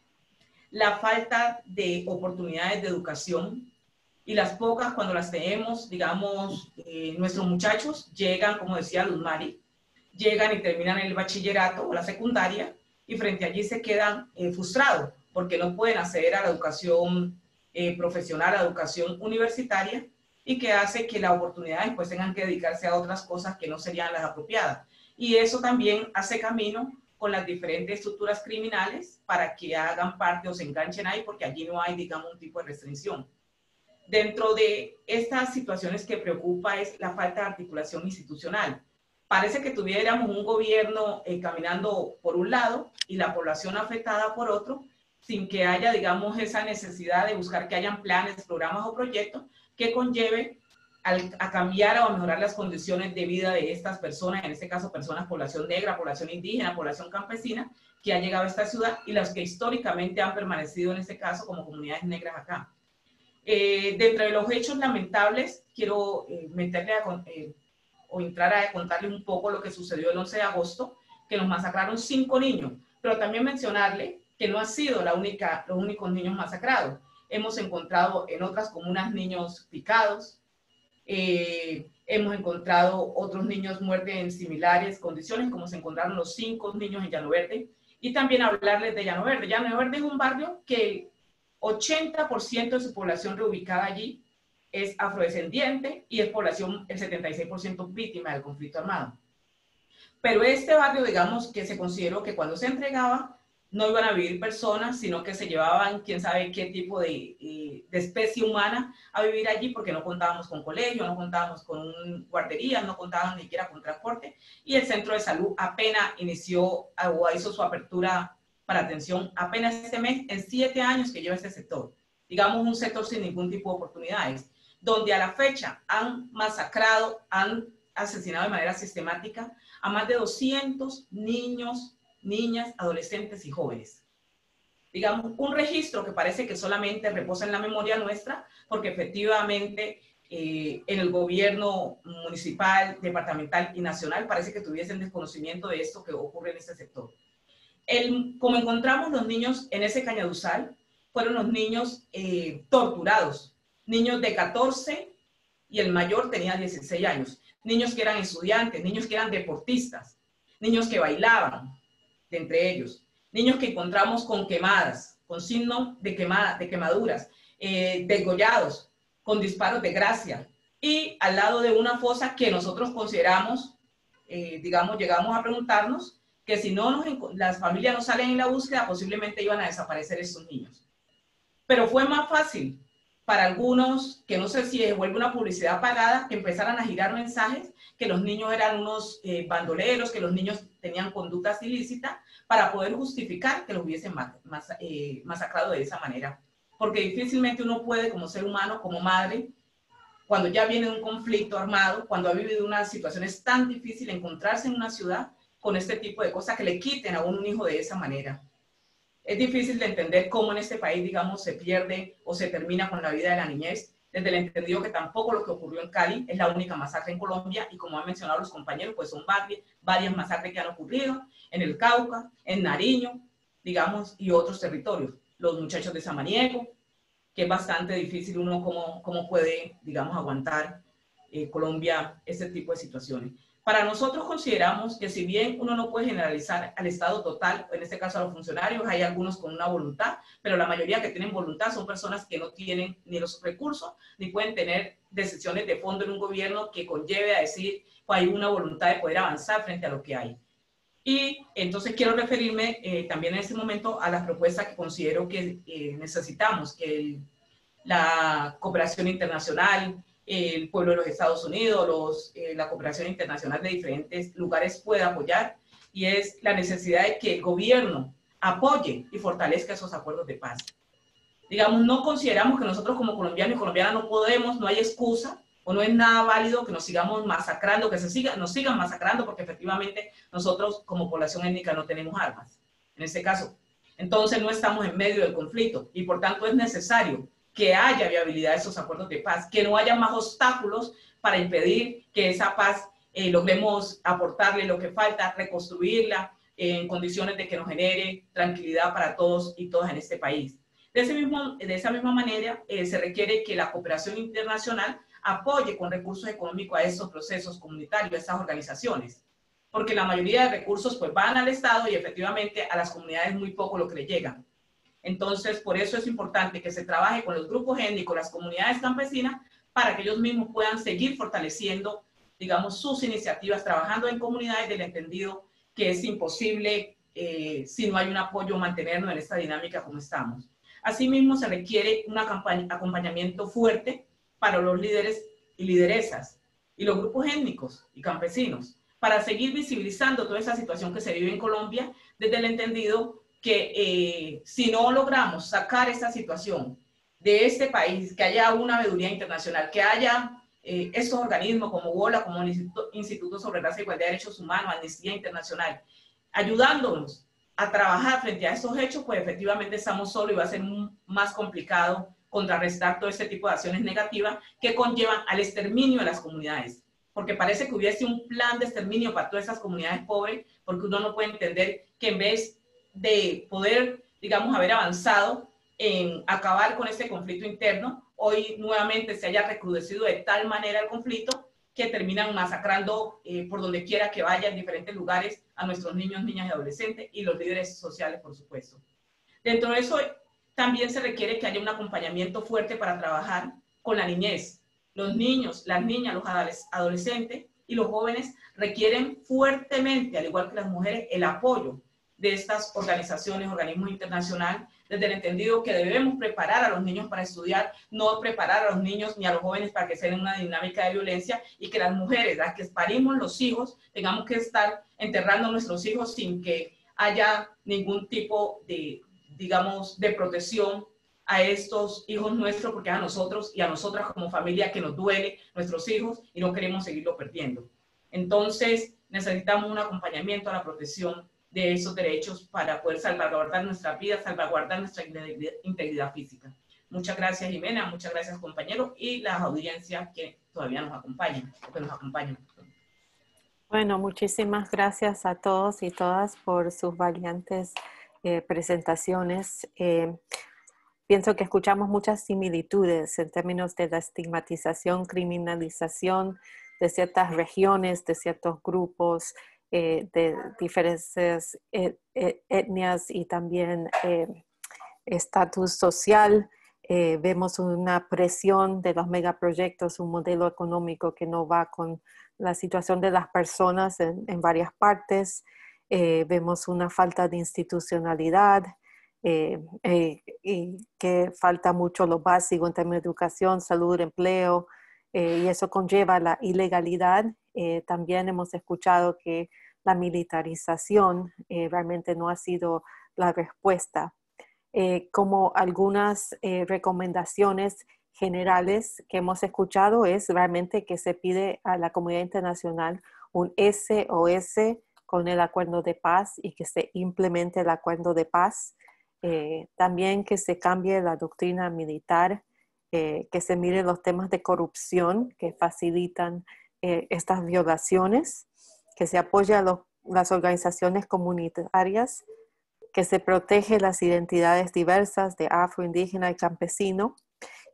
La falta de oportunidades de educación y las pocas cuando las tenemos, digamos, eh, nuestros muchachos llegan, como decía Luz Mari, llegan y terminan el bachillerato o la secundaria y frente allí se quedan eh, frustrados porque no pueden acceder a la educación eh, profesional, a la educación universitaria y que hace que las oportunidades pues tengan que dedicarse a otras cosas que no serían las apropiadas. Y eso también hace camino con las diferentes estructuras criminales para que hagan parte o se enganchen ahí porque allí no hay, digamos, un tipo de restricción. Dentro de estas situaciones que preocupa es la falta de articulación institucional. Parece que tuviéramos un gobierno eh, caminando por un lado y la población afectada por otro, sin que haya, digamos, esa necesidad de buscar que hayan planes, programas o proyectos que conlleve a cambiar o a mejorar las condiciones de vida de estas personas, en este caso personas, población negra, población indígena, población campesina, que ha llegado a esta ciudad y las que históricamente han permanecido en este caso como comunidades negras acá. Eh, dentro de los hechos lamentables, quiero eh, meterle a, o entrar a contarle un poco lo que sucedió el 11 de agosto, que nos masacraron cinco niños, pero también mencionarle que no ha sido la única, los únicos niños masacrados. Hemos encontrado en otras comunas niños picados, eh, hemos encontrado otros niños muertos en similares condiciones, como se encontraron los cinco niños en Llano Verde. Y también hablarles de Llano Verde. Llano Verde es un barrio que 80% de su población reubicada allí es afrodescendiente y es población, el 76% víctima del conflicto armado. Pero este barrio, digamos, que se consideró que cuando se entregaba, no iban a vivir personas, sino que se llevaban quién sabe qué tipo de, eh, de, especie humana a vivir allí porque no contábamos con colegio, no contábamos con guardería, no contábamos ni siquiera con transporte y el centro de salud apenas inició o hizo su apertura para atención apenas este mes en siete años que lleva este sector. Digamos un sector sin ningún tipo de oportunidades, donde a la fecha han masacrado, han asesinado de manera sistemática a más de 200 niños niñas, adolescentes y jóvenes. Digamos, un registro que parece que solamente reposa en la memoria nuestra, porque efectivamente eh, en el gobierno municipal, departamental y nacional parece que tuviesen desconocimiento de esto que ocurre en este sector. El, como encontramos los niños en ese cañaduzal, fueron los niños eh, torturados, niños de 14 y el mayor tenía 16 años, niños que eran estudiantes, niños que eran deportistas, niños que bailaban, entre ellos. Niños que encontramos con quemadas, con de, quemada, de quemaduras, eh, degollados, con disparos de gracia, y al lado de una fosa que nosotros consideramos, eh, digamos, llegamos a preguntarnos que si no las familias no salen en la búsqueda, posiblemente iban a desaparecer estos niños. Pero fue más fácil para algunos, que no sé si vuelve una publicidad pagada, que empezaran a girar mensajes que los niños eran unos eh, bandoleros, que los niños tenían conductas ilícitas, para poder justificar que los hubiesen eh, masacrado de esa manera. Porque difícilmente uno puede, como ser humano, como madre, cuando ya viene un conflicto armado, cuando ha vivido una situación es tan difícil encontrarse en una ciudad con este tipo de cosas que le quiten a un hijo de esa manera es difícil de entender cómo en este país, digamos, se pierde o se termina con la vida de la niñez, desde el entendido que tampoco lo que ocurrió en Cali es la única masacre en Colombia y como han mencionado los compañeros, pues son varias, varias masacres que han ocurrido en el Cauca, en Nariño, digamos, y otros territorios. Los muchachos de Samaniego, que es bastante difícil uno cómo, cómo puede, digamos, aguantar eh, Colombia este tipo de situaciones. Para nosotros consideramos que si bien uno no puede generalizar al Estado total, en este caso a los funcionarios, hay algunos con una voluntad, pero la mayoría que tienen voluntad son personas que no tienen ni los recursos ni pueden tener decisiones de fondo en un gobierno que conlleve a decir pues, hay una voluntad de poder avanzar frente a lo que hay. Y entonces quiero referirme eh, también en este momento a las propuestas que considero que eh, necesitamos, que la cooperación internacional, el pueblo de los Estados Unidos, los, eh, la cooperación internacional de diferentes lugares puede apoyar, y es la necesidad de que el gobierno apoye y fortalezca esos acuerdos de paz. Digamos, no consideramos que nosotros como colombianos y colombianas no podemos, no hay excusa o no es nada válido que nos sigamos masacrando, que se siga, nos sigan masacrando porque efectivamente nosotros como población étnica no tenemos armas. En este caso, entonces no estamos en medio del conflicto y por tanto es necesario que haya viabilidad de esos acuerdos de paz, que no haya más obstáculos para impedir que esa paz eh, logremos aportarle lo que falta, reconstruirla en condiciones de que nos genere tranquilidad para todos y todas en este país. De, ese mismo, de esa misma manera, eh, se requiere que la cooperación internacional apoye con recursos económicos a estos procesos comunitarios, a estas organizaciones, porque la mayoría de recursos pues van al Estado y efectivamente a las comunidades muy poco lo que le llegan. Entonces, por eso es importante que se trabaje con los grupos étnicos, las comunidades campesinas, para que ellos mismos puedan seguir fortaleciendo, digamos, sus iniciativas, trabajando en comunidades del entendido que es imposible eh, si no hay un apoyo mantenernos en esta dinámica como estamos. Asimismo, se requiere un acompañamiento fuerte para los líderes y lideresas y los grupos étnicos y campesinos para seguir visibilizando toda esa situación que se vive en Colombia desde el entendido que eh, si no logramos sacar esta situación de este país, que haya una veeduría internacional, que haya eh, estos organismos como WOLA, como el Instituto, Instituto sobre Raza, Igualdad de Derechos Humanos, Amnistía Internacional, ayudándonos a trabajar frente a estos hechos, pues efectivamente estamos solos y va a ser más complicado contrarrestar todo este tipo de acciones negativas que conllevan al exterminio de las comunidades. Porque parece que hubiese un plan de exterminio para todas esas comunidades pobres, porque uno no puede entender que en vez de poder, digamos, haber avanzado en acabar con este conflicto interno, hoy nuevamente se haya recrudecido de tal manera el conflicto que terminan masacrando eh, por donde quiera que vaya en diferentes lugares a nuestros niños, niñas y adolescentes y los líderes sociales, por supuesto. Dentro de eso, también se requiere que haya un acompañamiento fuerte para trabajar con la niñez. Los niños, las niñas, los adolescentes y los jóvenes requieren fuertemente, al igual que las mujeres, el apoyo de estas organizaciones, organismos internacionales, desde el entendido que debemos preparar a los niños para estudiar, no preparar a los niños ni a los jóvenes para que sean una dinámica de violencia y que las mujeres, las que parimos los hijos, tengamos que estar enterrando a nuestros hijos sin que haya ningún tipo de, digamos, de protección a estos hijos nuestros, porque a nosotros y a nosotras como familia que nos duele nuestros hijos y no queremos seguirlo perdiendo. Entonces, necesitamos un acompañamiento a la protección de esos derechos para poder salvaguardar nuestra vida, salvaguardar nuestra integridad física. Muchas gracias, Jimena, muchas gracias, compañeros, y las audiencias que todavía nos acompañan, que nos acompañan. Bueno, muchísimas gracias a todos y todas por sus valientes eh, presentaciones. Eh, pienso que escuchamos muchas similitudes en términos de la estigmatización, criminalización de ciertas regiones, de ciertos grupos, eh, de diferentes eh, eh, etnias y también estatus social. vemos una presión de los megaproyectos, un modelo económico que no va con la situación de las personas en, varias partes. vemos una falta de institucionalidad, y que falta mucho lo básico en términos de educación, salud, empleo, y eso conlleva la ilegalidad. también hemos escuchado que la militarización eh, realmente no ha sido la respuesta. Eh, como algunas eh, recomendaciones generales que hemos escuchado es realmente que se pide a la comunidad internacional un SOS con el acuerdo de paz y que se implemente el acuerdo de paz. también que se cambie la doctrina militar, que se miren los temas de corrupción que facilitan estas violaciones que se apoya a las organizaciones comunitarias, que se protege las identidades diversas de afro, indígena y campesino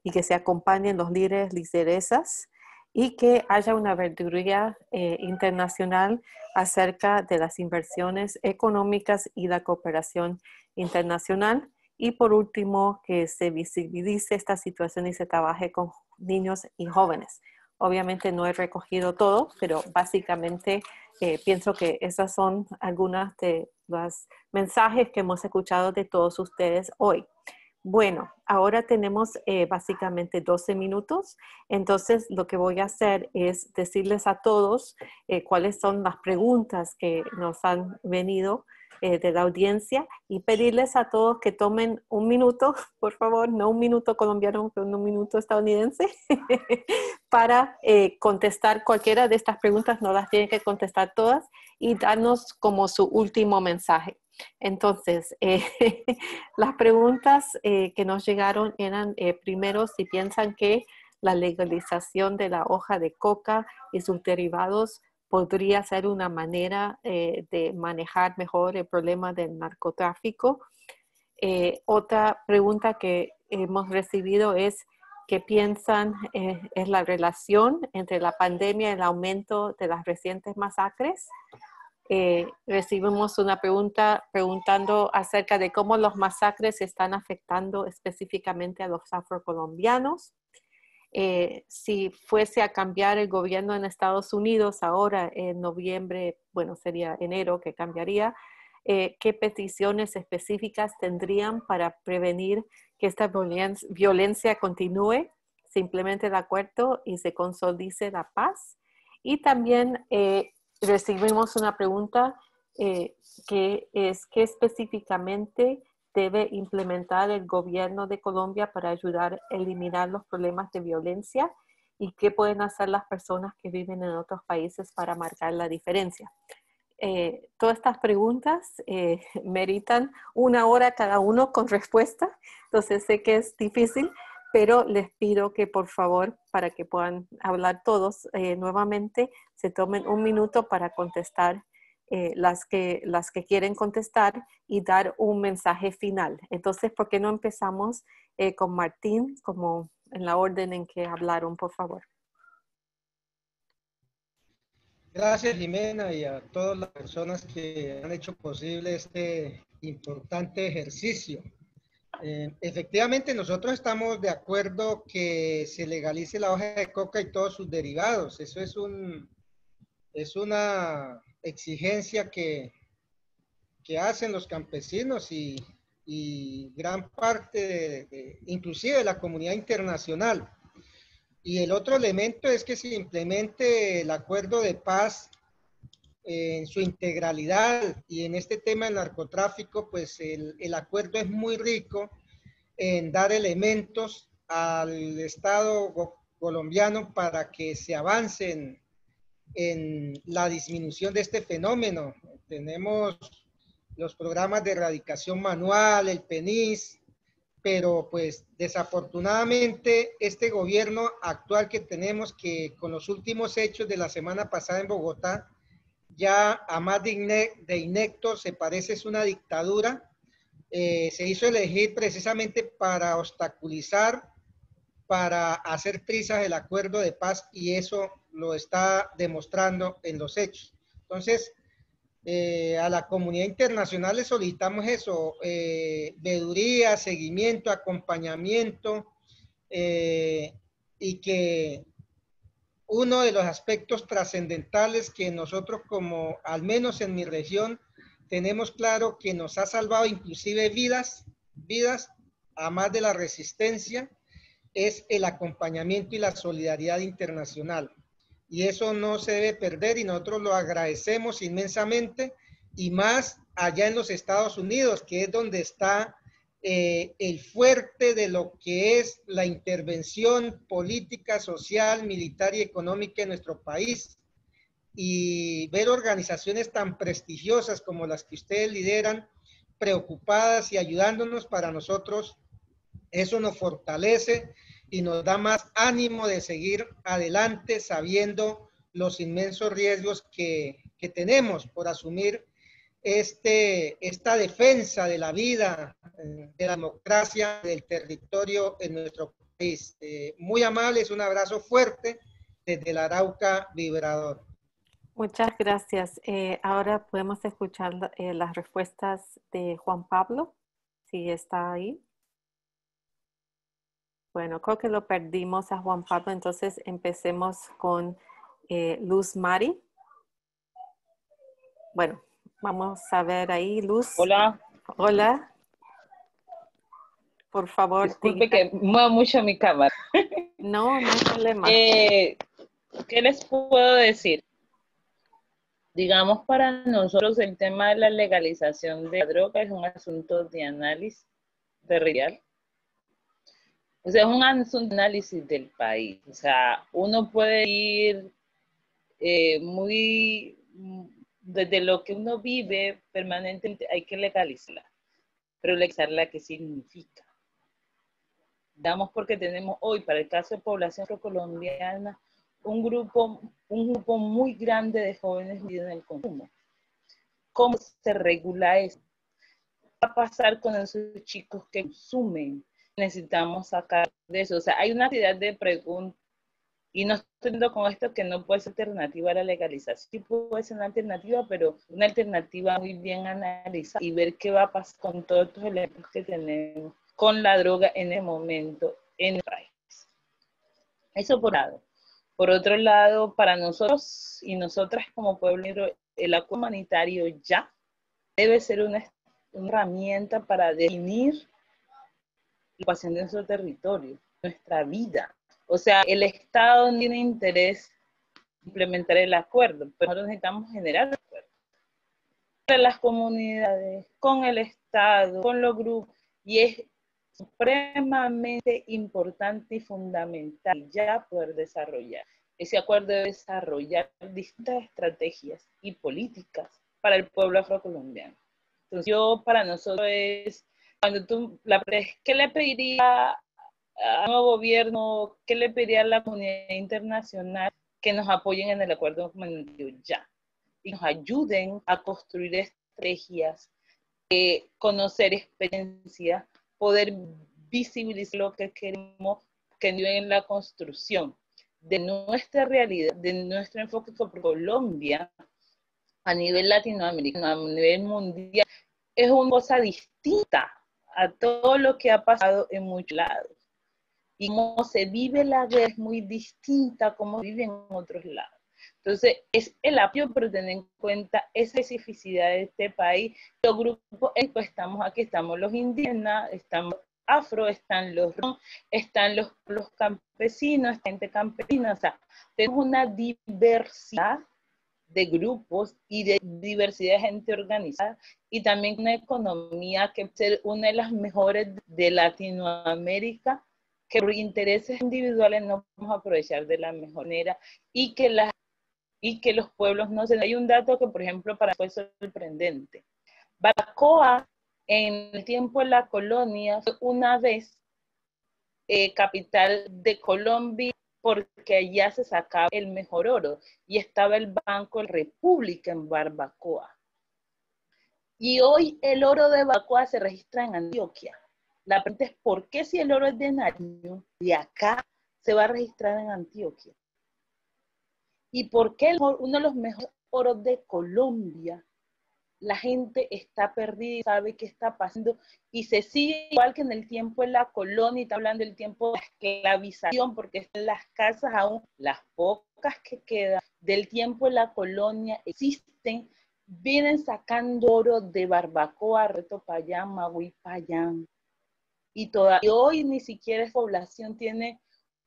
y que se acompañen los líderes lideresas y que haya una verduría eh, internacional acerca de las inversiones económicas y la cooperación internacional. Y por último, que se visibilice esta situación y se trabaje con niños y jóvenes. Obviamente no he recogido todo, pero básicamente eh, pienso que esas son algunas de los mensajes que hemos escuchado de todos ustedes hoy. Bueno, ahora tenemos eh, básicamente 12 minutos, entonces lo que voy a hacer es decirles a todos eh, cuáles son las preguntas que nos han venido eh, de la audiencia y pedirles a todos que tomen un minuto, por favor, no un minuto colombiano, pero un minuto estadounidense, para eh, contestar cualquiera de estas preguntas, no las tienen que contestar todas, y darnos como su último mensaje. Entonces, eh, las preguntas que nos llegaron eran, primero, si piensan que la legalización de la hoja de coca y sus derivados podría ser una manera eh, de manejar mejor el problema del narcotráfico. Eh, otra pregunta que hemos recibido es qué piensan eh, es la relación entre la pandemia y el aumento de las recientes masacres. Recibimos una pregunta preguntando acerca de cómo los masacres están afectando específicamente a los afrocolombianos. Eh, si fuese a cambiar el gobierno en Estados Unidos ahora en noviembre, bueno, sería enero que cambiaría, eh, ¿qué peticiones específicas tendrían para prevenir que esta violencia continúe? Simplemente el acuerdo y se consolice la paz. Y también recibimos una pregunta eh, que es qué específicamente debe implementar el gobierno de Colombia para ayudar a eliminar los problemas de violencia y qué pueden hacer las personas que viven en otros países para marcar la diferencia. Eh, todas estas preguntas eh, meritan una hora cada uno con respuesta, entonces sé que es difícil, pero les pido que por favor, para que puedan hablar todos eh, nuevamente, se tomen un minuto para contestar eh, las, que, las que quieren contestar y dar un mensaje final. Entonces, ¿por qué no empezamos eh, con Martín, como en la orden en que hablaron, por favor? Gracias, Jimena, y a todas las personas que han hecho posible este importante ejercicio. Eh, efectivamente, nosotros estamos de acuerdo que se legalice la hoja de coca y todos sus derivados. Eso es, un, es una exigencia que, que hacen los campesinos y, gran parte, inclusive de la comunidad internacional. Y el otro elemento es que se implemente el acuerdo de paz en su integralidad y en este tema del narcotráfico, pues el, el, acuerdo es muy rico en dar elementos al Estado colombiano para que se avance en, en la disminución de este fenómeno. Tenemos los programas de erradicación manual, el PENIS, pero pues desafortunadamente este gobierno actual que tenemos que con los últimos hechos de la semana pasada en Bogotá, ya a más de, inecto, se parece es una dictadura. Eh, se hizo elegir precisamente para obstaculizar, para hacer prisas el acuerdo de paz y eso lo está demostrando en los hechos. Entonces, eh, a la comunidad internacional le solicitamos eso, eh, veeduría, seguimiento, acompañamiento y que uno de los aspectos trascendentales que nosotros como, al menos en mi región, tenemos claro que nos ha salvado inclusive vidas, vidas a más de la resistencia, es el acompañamiento y la solidaridad internacional. Y eso no se debe perder y nosotros lo agradecemos inmensamente y más allá en los Estados Unidos, que es donde está eh, el fuerte de lo que es la intervención política, social, militar y económica en nuestro país. Y ver organizaciones tan prestigiosas como las que ustedes lideran, preocupadas y ayudándonos para nosotros, eso nos fortalece y nos da más ánimo de seguir adelante sabiendo los inmensos riesgos que, que tenemos por asumir este, esta defensa de la vida, eh, de la democracia, del territorio en nuestro país. Eh, muy amables, un abrazo fuerte desde el Arauca Vibrador. Muchas gracias. Eh, ahora podemos escuchar las respuestas de Juan Pablo, si está ahí. Bueno, creo que lo perdimos a Juan Pablo, entonces empecemos con Luz Mari. Bueno, Vamos a ver ahí, Luz. Hola. Hola. Por favor. Disculpe que muevo mucho mi cámara. No, no hay problema. Eh, ¿Qué les puedo decir? Digamos, para nosotros el tema de la legalización de la droga es un asunto de análisis territorial. O sea, es un análisis del país. O sea, uno puede ir eh, muy desde lo que uno vive permanentemente hay que legalizarla. Pero legalizarla, ¿qué significa? Damos porque tenemos hoy, para el caso de población colombiana, un grupo, un grupo muy grande de jóvenes en el consumo. ¿Cómo se regula eso? va a pasar con esos chicos que consumen? Necesitamos sacar de eso. O sea, hay una cantidad de preguntas y no estoy diciendo con esto que no puede ser alternativa a la legalización. Sí puede ser una alternativa, pero una alternativa muy bien analizada y ver qué va a pasar con todos estos elementos que tenemos con la droga en el momento en el país. Eso por un lado. Por otro lado, para nosotros y nosotras como pueblo el acuerdo humanitario ya debe ser una, herramienta para definir situación de nuestro territorio, nuestra vida, o sea, el Estado no tiene interés en implementar el acuerdo, pero nosotros necesitamos generar el acuerdo. Con las comunidades, con el Estado, con los grupos, y es supremamente importante y fundamental ya poder desarrollar. Ese acuerdo debe desarrollar distintas estrategias y políticas para el pueblo afrocolombiano. Entonces, yo para nosotros es, cuando tú, la, ¿qué le pediría al nuevo gobierno, ¿qué le pediría a la comunidad internacional que nos apoyen en el acuerdo humanitario ya? Y nos ayuden a construir estrategias, conocer experiencias, poder visibilizar lo que queremos que en la construcción de nuestra realidad, de nuestro enfoque con Colombia a nivel latinoamericano, a nivel mundial, es una cosa distinta a todo lo que ha pasado en muchos lados y cómo se vive la guerra es muy distinta a cómo vive en otros lados. Entonces, es el apoyo, pero tener en cuenta esa especificidad de este país. Los grupos, pues estamos aquí, estamos los indígenas, estamos afro, están los están los, los campesinos, gente campesina, o sea, tenemos una diversidad de grupos y de diversidad de gente organizada y también una economía que es una de las mejores de Latinoamérica que por intereses individuales no vamos a aprovechar de la mejor manera y que, la, y que los pueblos no se... Hay un dato que, por ejemplo, para fue sorprendente. Baracoa, en el tiempo de la colonia, fue una vez eh, capital de Colombia porque allá se sacaba el mejor oro y estaba el Banco República en Barbacoa. Y hoy el oro de Barbacoa se registra en Antioquia. La pregunta es, ¿por qué si el oro es de Nariño, de acá se va a registrar en Antioquia? ¿Y por qué uno de los mejores oros de Colombia, la gente está perdida sabe qué está pasando y se sigue igual que en el tiempo de la colonia, está hablando del tiempo de la esclavización, porque en las casas aún, las pocas que quedan del tiempo de la colonia existen, vienen sacando oro de Barbacoa, Reto Payán, Magui Payán, y todavía hoy ni siquiera esa población tiene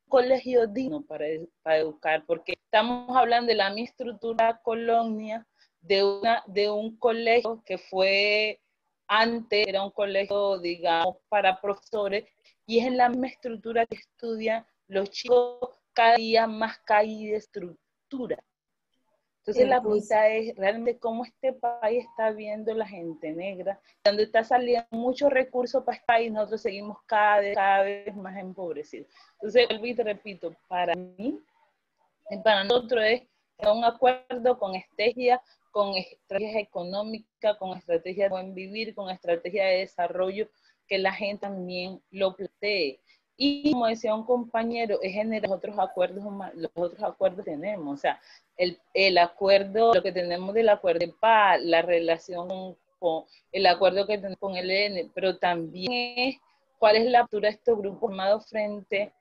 un colegio digno para, para educar, porque estamos hablando de la misma estructura colonia, de, una, de un colegio que fue antes, era un colegio, digamos, para profesores, y es en la misma estructura que estudian los chicos cada día más caída de estructura. Entonces la pregunta es realmente cómo este país está viendo la gente negra, donde está saliendo muchos recursos para este país, nosotros seguimos cada vez, cada vez más empobrecidos. Entonces, y te repito, para mí, para nosotros es un acuerdo con estrategia, con estrategias económicas, con estrategias de buen vivir, con estrategia de desarrollo, que la gente también lo plantee. Y como decía un compañero, es generar otros acuerdos, los otros acuerdos tenemos, o sea, el, el acuerdo, lo que tenemos del acuerdo de paz, la relación con el acuerdo que tenemos con el EN, pero también es cuál es la postura de estos grupos armados frente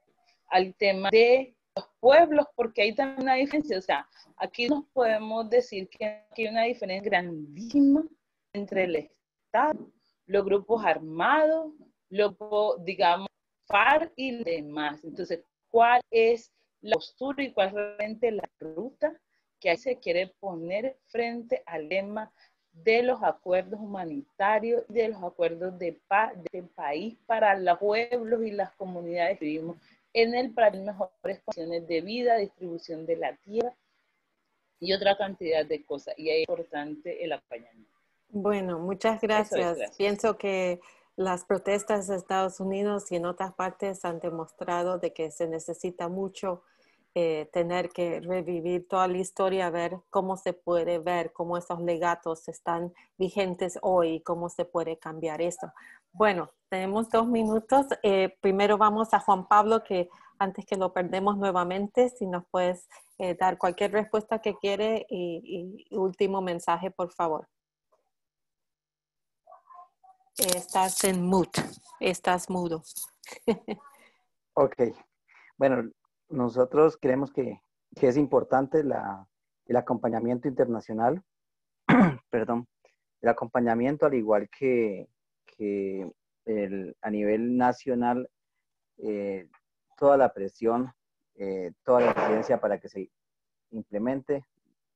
al tema de los pueblos, porque hay también una diferencia, o sea, aquí nos podemos decir que hay una diferencia grandísima entre el Estado, los grupos armados, los, digamos, FARC y demás. Entonces, ¿cuál es la postura y cuál es realmente la ruta que ahí se quiere poner frente al tema de los acuerdos humanitarios de los acuerdos de paz del país para los pueblos y las comunidades que vivimos en el para mejores condiciones de vida, distribución de la tierra y otra cantidad de cosas. Y es importante el acompañamiento. Bueno, muchas gracias. Pienso que las protestas de Estados Unidos y en otras partes han demostrado de que se necesita mucho eh, tener que revivir toda la historia, ver cómo se puede ver, cómo esos legatos están vigentes hoy, cómo se puede cambiar eso. Bueno, tenemos dos minutos. Eh, primero vamos a Juan Pablo, que antes que lo perdemos nuevamente, si nos puedes eh, dar cualquier respuesta que quiere y, último mensaje, por favor. Estás en mute, estás mudo. ok, bueno, nosotros creemos que, es importante el acompañamiento internacional, perdón, el acompañamiento al igual que, a nivel nacional, eh, toda la presión, eh, toda la exigencia para que se implemente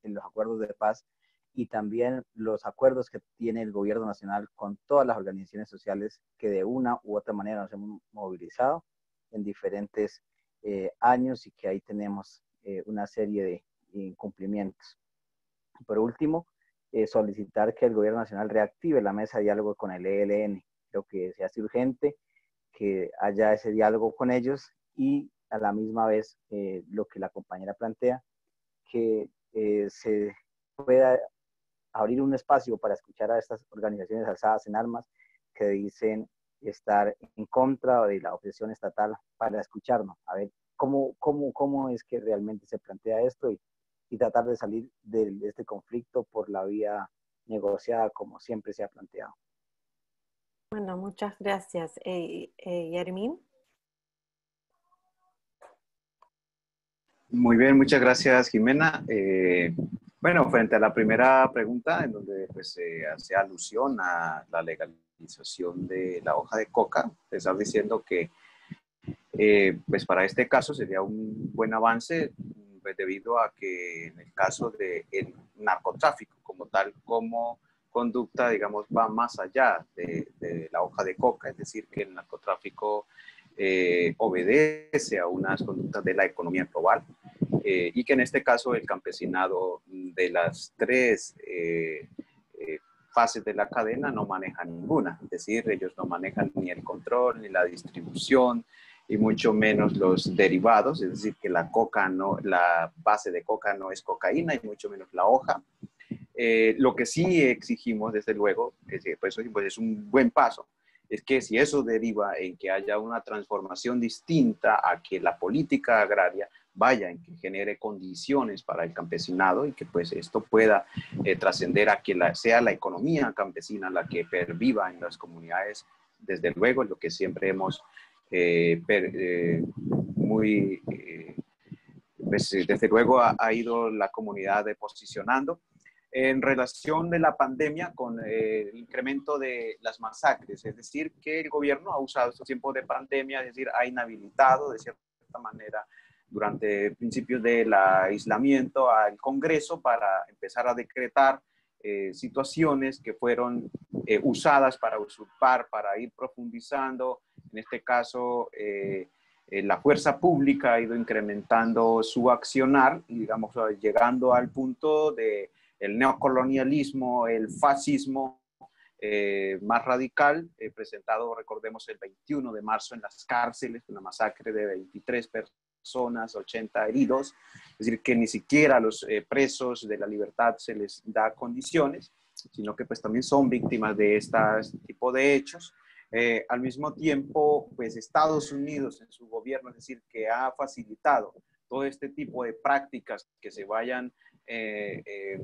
en los acuerdos de paz y también los acuerdos que tiene el gobierno nacional con todas las organizaciones sociales que de una u otra manera nos hemos movilizado en diferentes eh, años y que ahí tenemos eh, una serie de incumplimientos. Por último, eh, solicitar que el gobierno nacional reactive la mesa de diálogo con el ELN. Creo que se hace urgente que haya ese diálogo con ellos y a la misma vez lo que la compañera plantea, que se pueda abrir un espacio para escuchar a estas organizaciones alzadas en armas que dicen estar en contra de la opresión estatal para escucharnos, a ver cómo, cómo, cómo es que realmente se plantea esto y, y tratar de salir de, este conflicto por la vía negociada como siempre se ha planteado. Bueno, muchas gracias. Eh, eh Muy bien, muchas gracias, Jimena. Eh, bueno, frente a la primera pregunta, en donde pues, se hace alusión a la legalización de la hoja de coca, estar diciendo que eh, pues para este caso sería un buen avance pues, debido a que en el caso del narcotráfico como tal, como conducta, digamos, va más allá de, la hoja de coca, es decir, que el narcotráfico eh, obedece a unas conductas de la economía global eh, y que en este caso el campesinado de las tres eh, eh, fases de la cadena no maneja ninguna, es decir, ellos no manejan ni el control, ni la distribución, y mucho menos los derivados, es decir, que la coca no, la base de coca no es cocaína y mucho menos la hoja. lo que sí exigimos, desde luego, es, pues, pues, es un buen paso, es que si eso deriva en que haya una transformación distinta a que la política agraria vaya en que genere condiciones para el campesinado y que pues esto pueda eh, trascender a que sea la economía campesina la que perviva en las comunidades, desde luego, lo que siempre hemos eh, eh, muy, pues, desde luego ha, ido la comunidad posicionando. En relación de la pandemia con el incremento de las masacres, es decir, que el gobierno ha usado estos tiempos de pandemia, es decir, ha inhabilitado de cierta manera durante principios del aislamiento al Congreso para empezar a decretar eh, situaciones que fueron eh, usadas para usurpar, para ir profundizando. En este caso, eh, la fuerza pública ha ido incrementando su accionar, digamos, llegando al punto de neocolonialismo, el fascismo más radical, presentado, recordemos, el 21 de marzo en las cárceles, una masacre de 23 personas personas, 80 heridos, es decir, que ni siquiera a los eh, presos de la libertad se les da condiciones, sino que pues también son víctimas de este tipo de hechos. Eh, al mismo tiempo, pues Estados Unidos en su gobierno, es decir, que ha facilitado todo este tipo de prácticas que se vayan eh,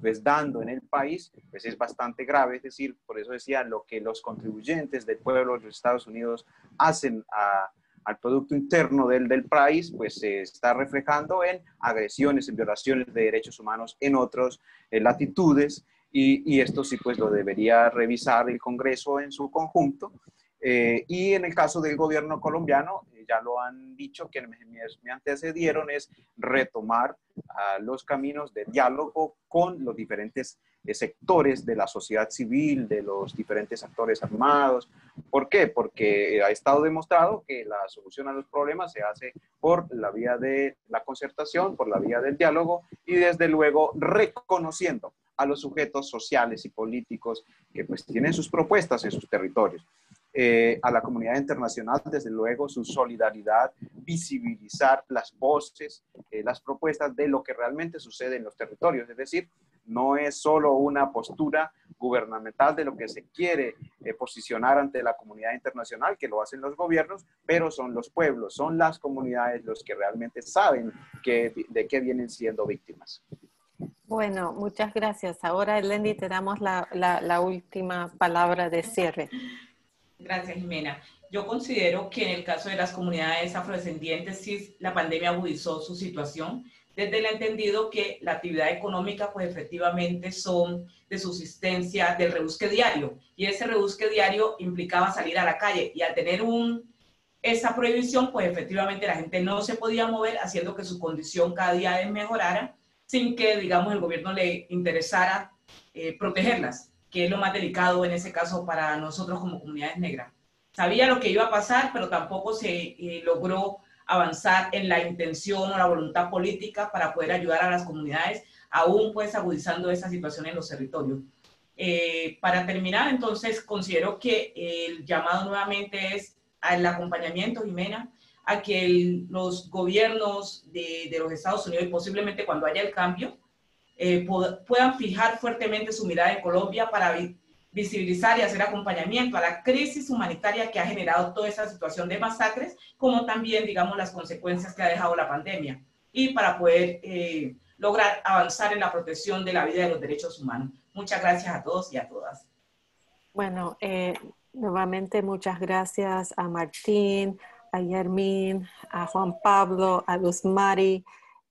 pues dando en el país, pues es bastante grave, es decir, por eso decía, lo que los contribuyentes del pueblo de los Estados Unidos hacen a, al Producto Interno del, país, pues se está reflejando en agresiones, en violaciones de derechos humanos en otras eh, latitudes y, esto sí pues lo debería revisar el Congreso en su conjunto. Eh, y en el caso del gobierno colombiano, eh, ya lo han dicho, que me, me antecedieron, es retomar ah, los caminos de diálogo con los diferentes sectores de la sociedad civil, de los diferentes actores armados. ¿Por qué? Porque ha estado demostrado que la solución a los problemas se hace por la vía de la concertación, por la vía del diálogo y desde luego reconociendo a los sujetos sociales y políticos que pues tienen sus propuestas en sus territorios. eh, a la comunidad internacional, desde luego, su solidaridad, visibilizar las voces, eh, las propuestas de lo que realmente sucede en los territorios. Es decir, no es solo una postura gubernamental de lo que se quiere eh, posicionar ante la comunidad internacional, que lo hacen los gobiernos, pero son los pueblos, son las comunidades los que realmente saben que, de qué vienen siendo víctimas. Bueno, muchas gracias. Ahora, Lendy, te damos la, la última palabra de cierre. Gracias, Jimena. Yo considero que en el caso de las comunidades afrodescendientes, sí, la pandemia agudizó su situación, desde el entendido que la actividad económica, pues efectivamente son de subsistencia del rebusque diario, y ese rebusque diario implicaba salir a la calle, y al tener un, esa prohibición, pues efectivamente la gente no se podía mover, haciendo que su condición cada día mejorara, sin que, digamos, el gobierno le interesara eh, protegerlas que es lo más delicado en ese caso para nosotros como comunidades negras. Sabía lo que iba a pasar, pero tampoco se eh, logró avanzar en la intención o la voluntad política para poder ayudar a las comunidades, aún pues agudizando esa situación en los territorios. Eh, para terminar, entonces, considero que el llamado nuevamente es al acompañamiento, Jimena, a que los gobiernos de, de, los Estados Unidos y posiblemente cuando haya el cambio, eh, puedan fijar fuertemente su mirada en Colombia para visibilizar y hacer acompañamiento a la crisis humanitaria que ha generado toda esa situación de masacres, como también, digamos, las consecuencias que ha dejado la pandemia, y para poder eh, lograr avanzar en la protección de la vida y de los derechos humanos. Muchas gracias a todos y a todas. Bueno, eh, nuevamente muchas gracias a Martín, a Yermín, a Juan Pablo, a Luz Mari,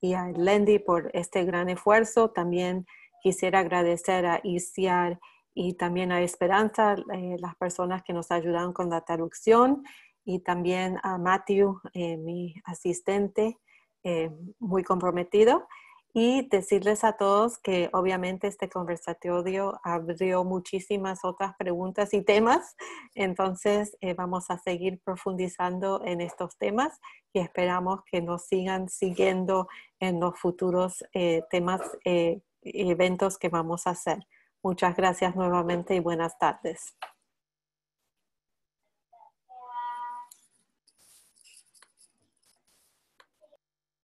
y a Lendy por este gran esfuerzo. También quisiera agradecer a ICIAR y también a Esperanza, eh, las personas que nos ayudaron con la traducción, y también a Matthew, eh, mi asistente, eh, muy comprometido y decirles a todos que obviamente este conversatorio abrió muchísimas otras preguntas y temas, entonces eh, vamos a seguir profundizando en estos temas y esperamos que nos sigan siguiendo en los futuros temas y eventos que vamos a hacer. Muchas gracias nuevamente y buenas tardes.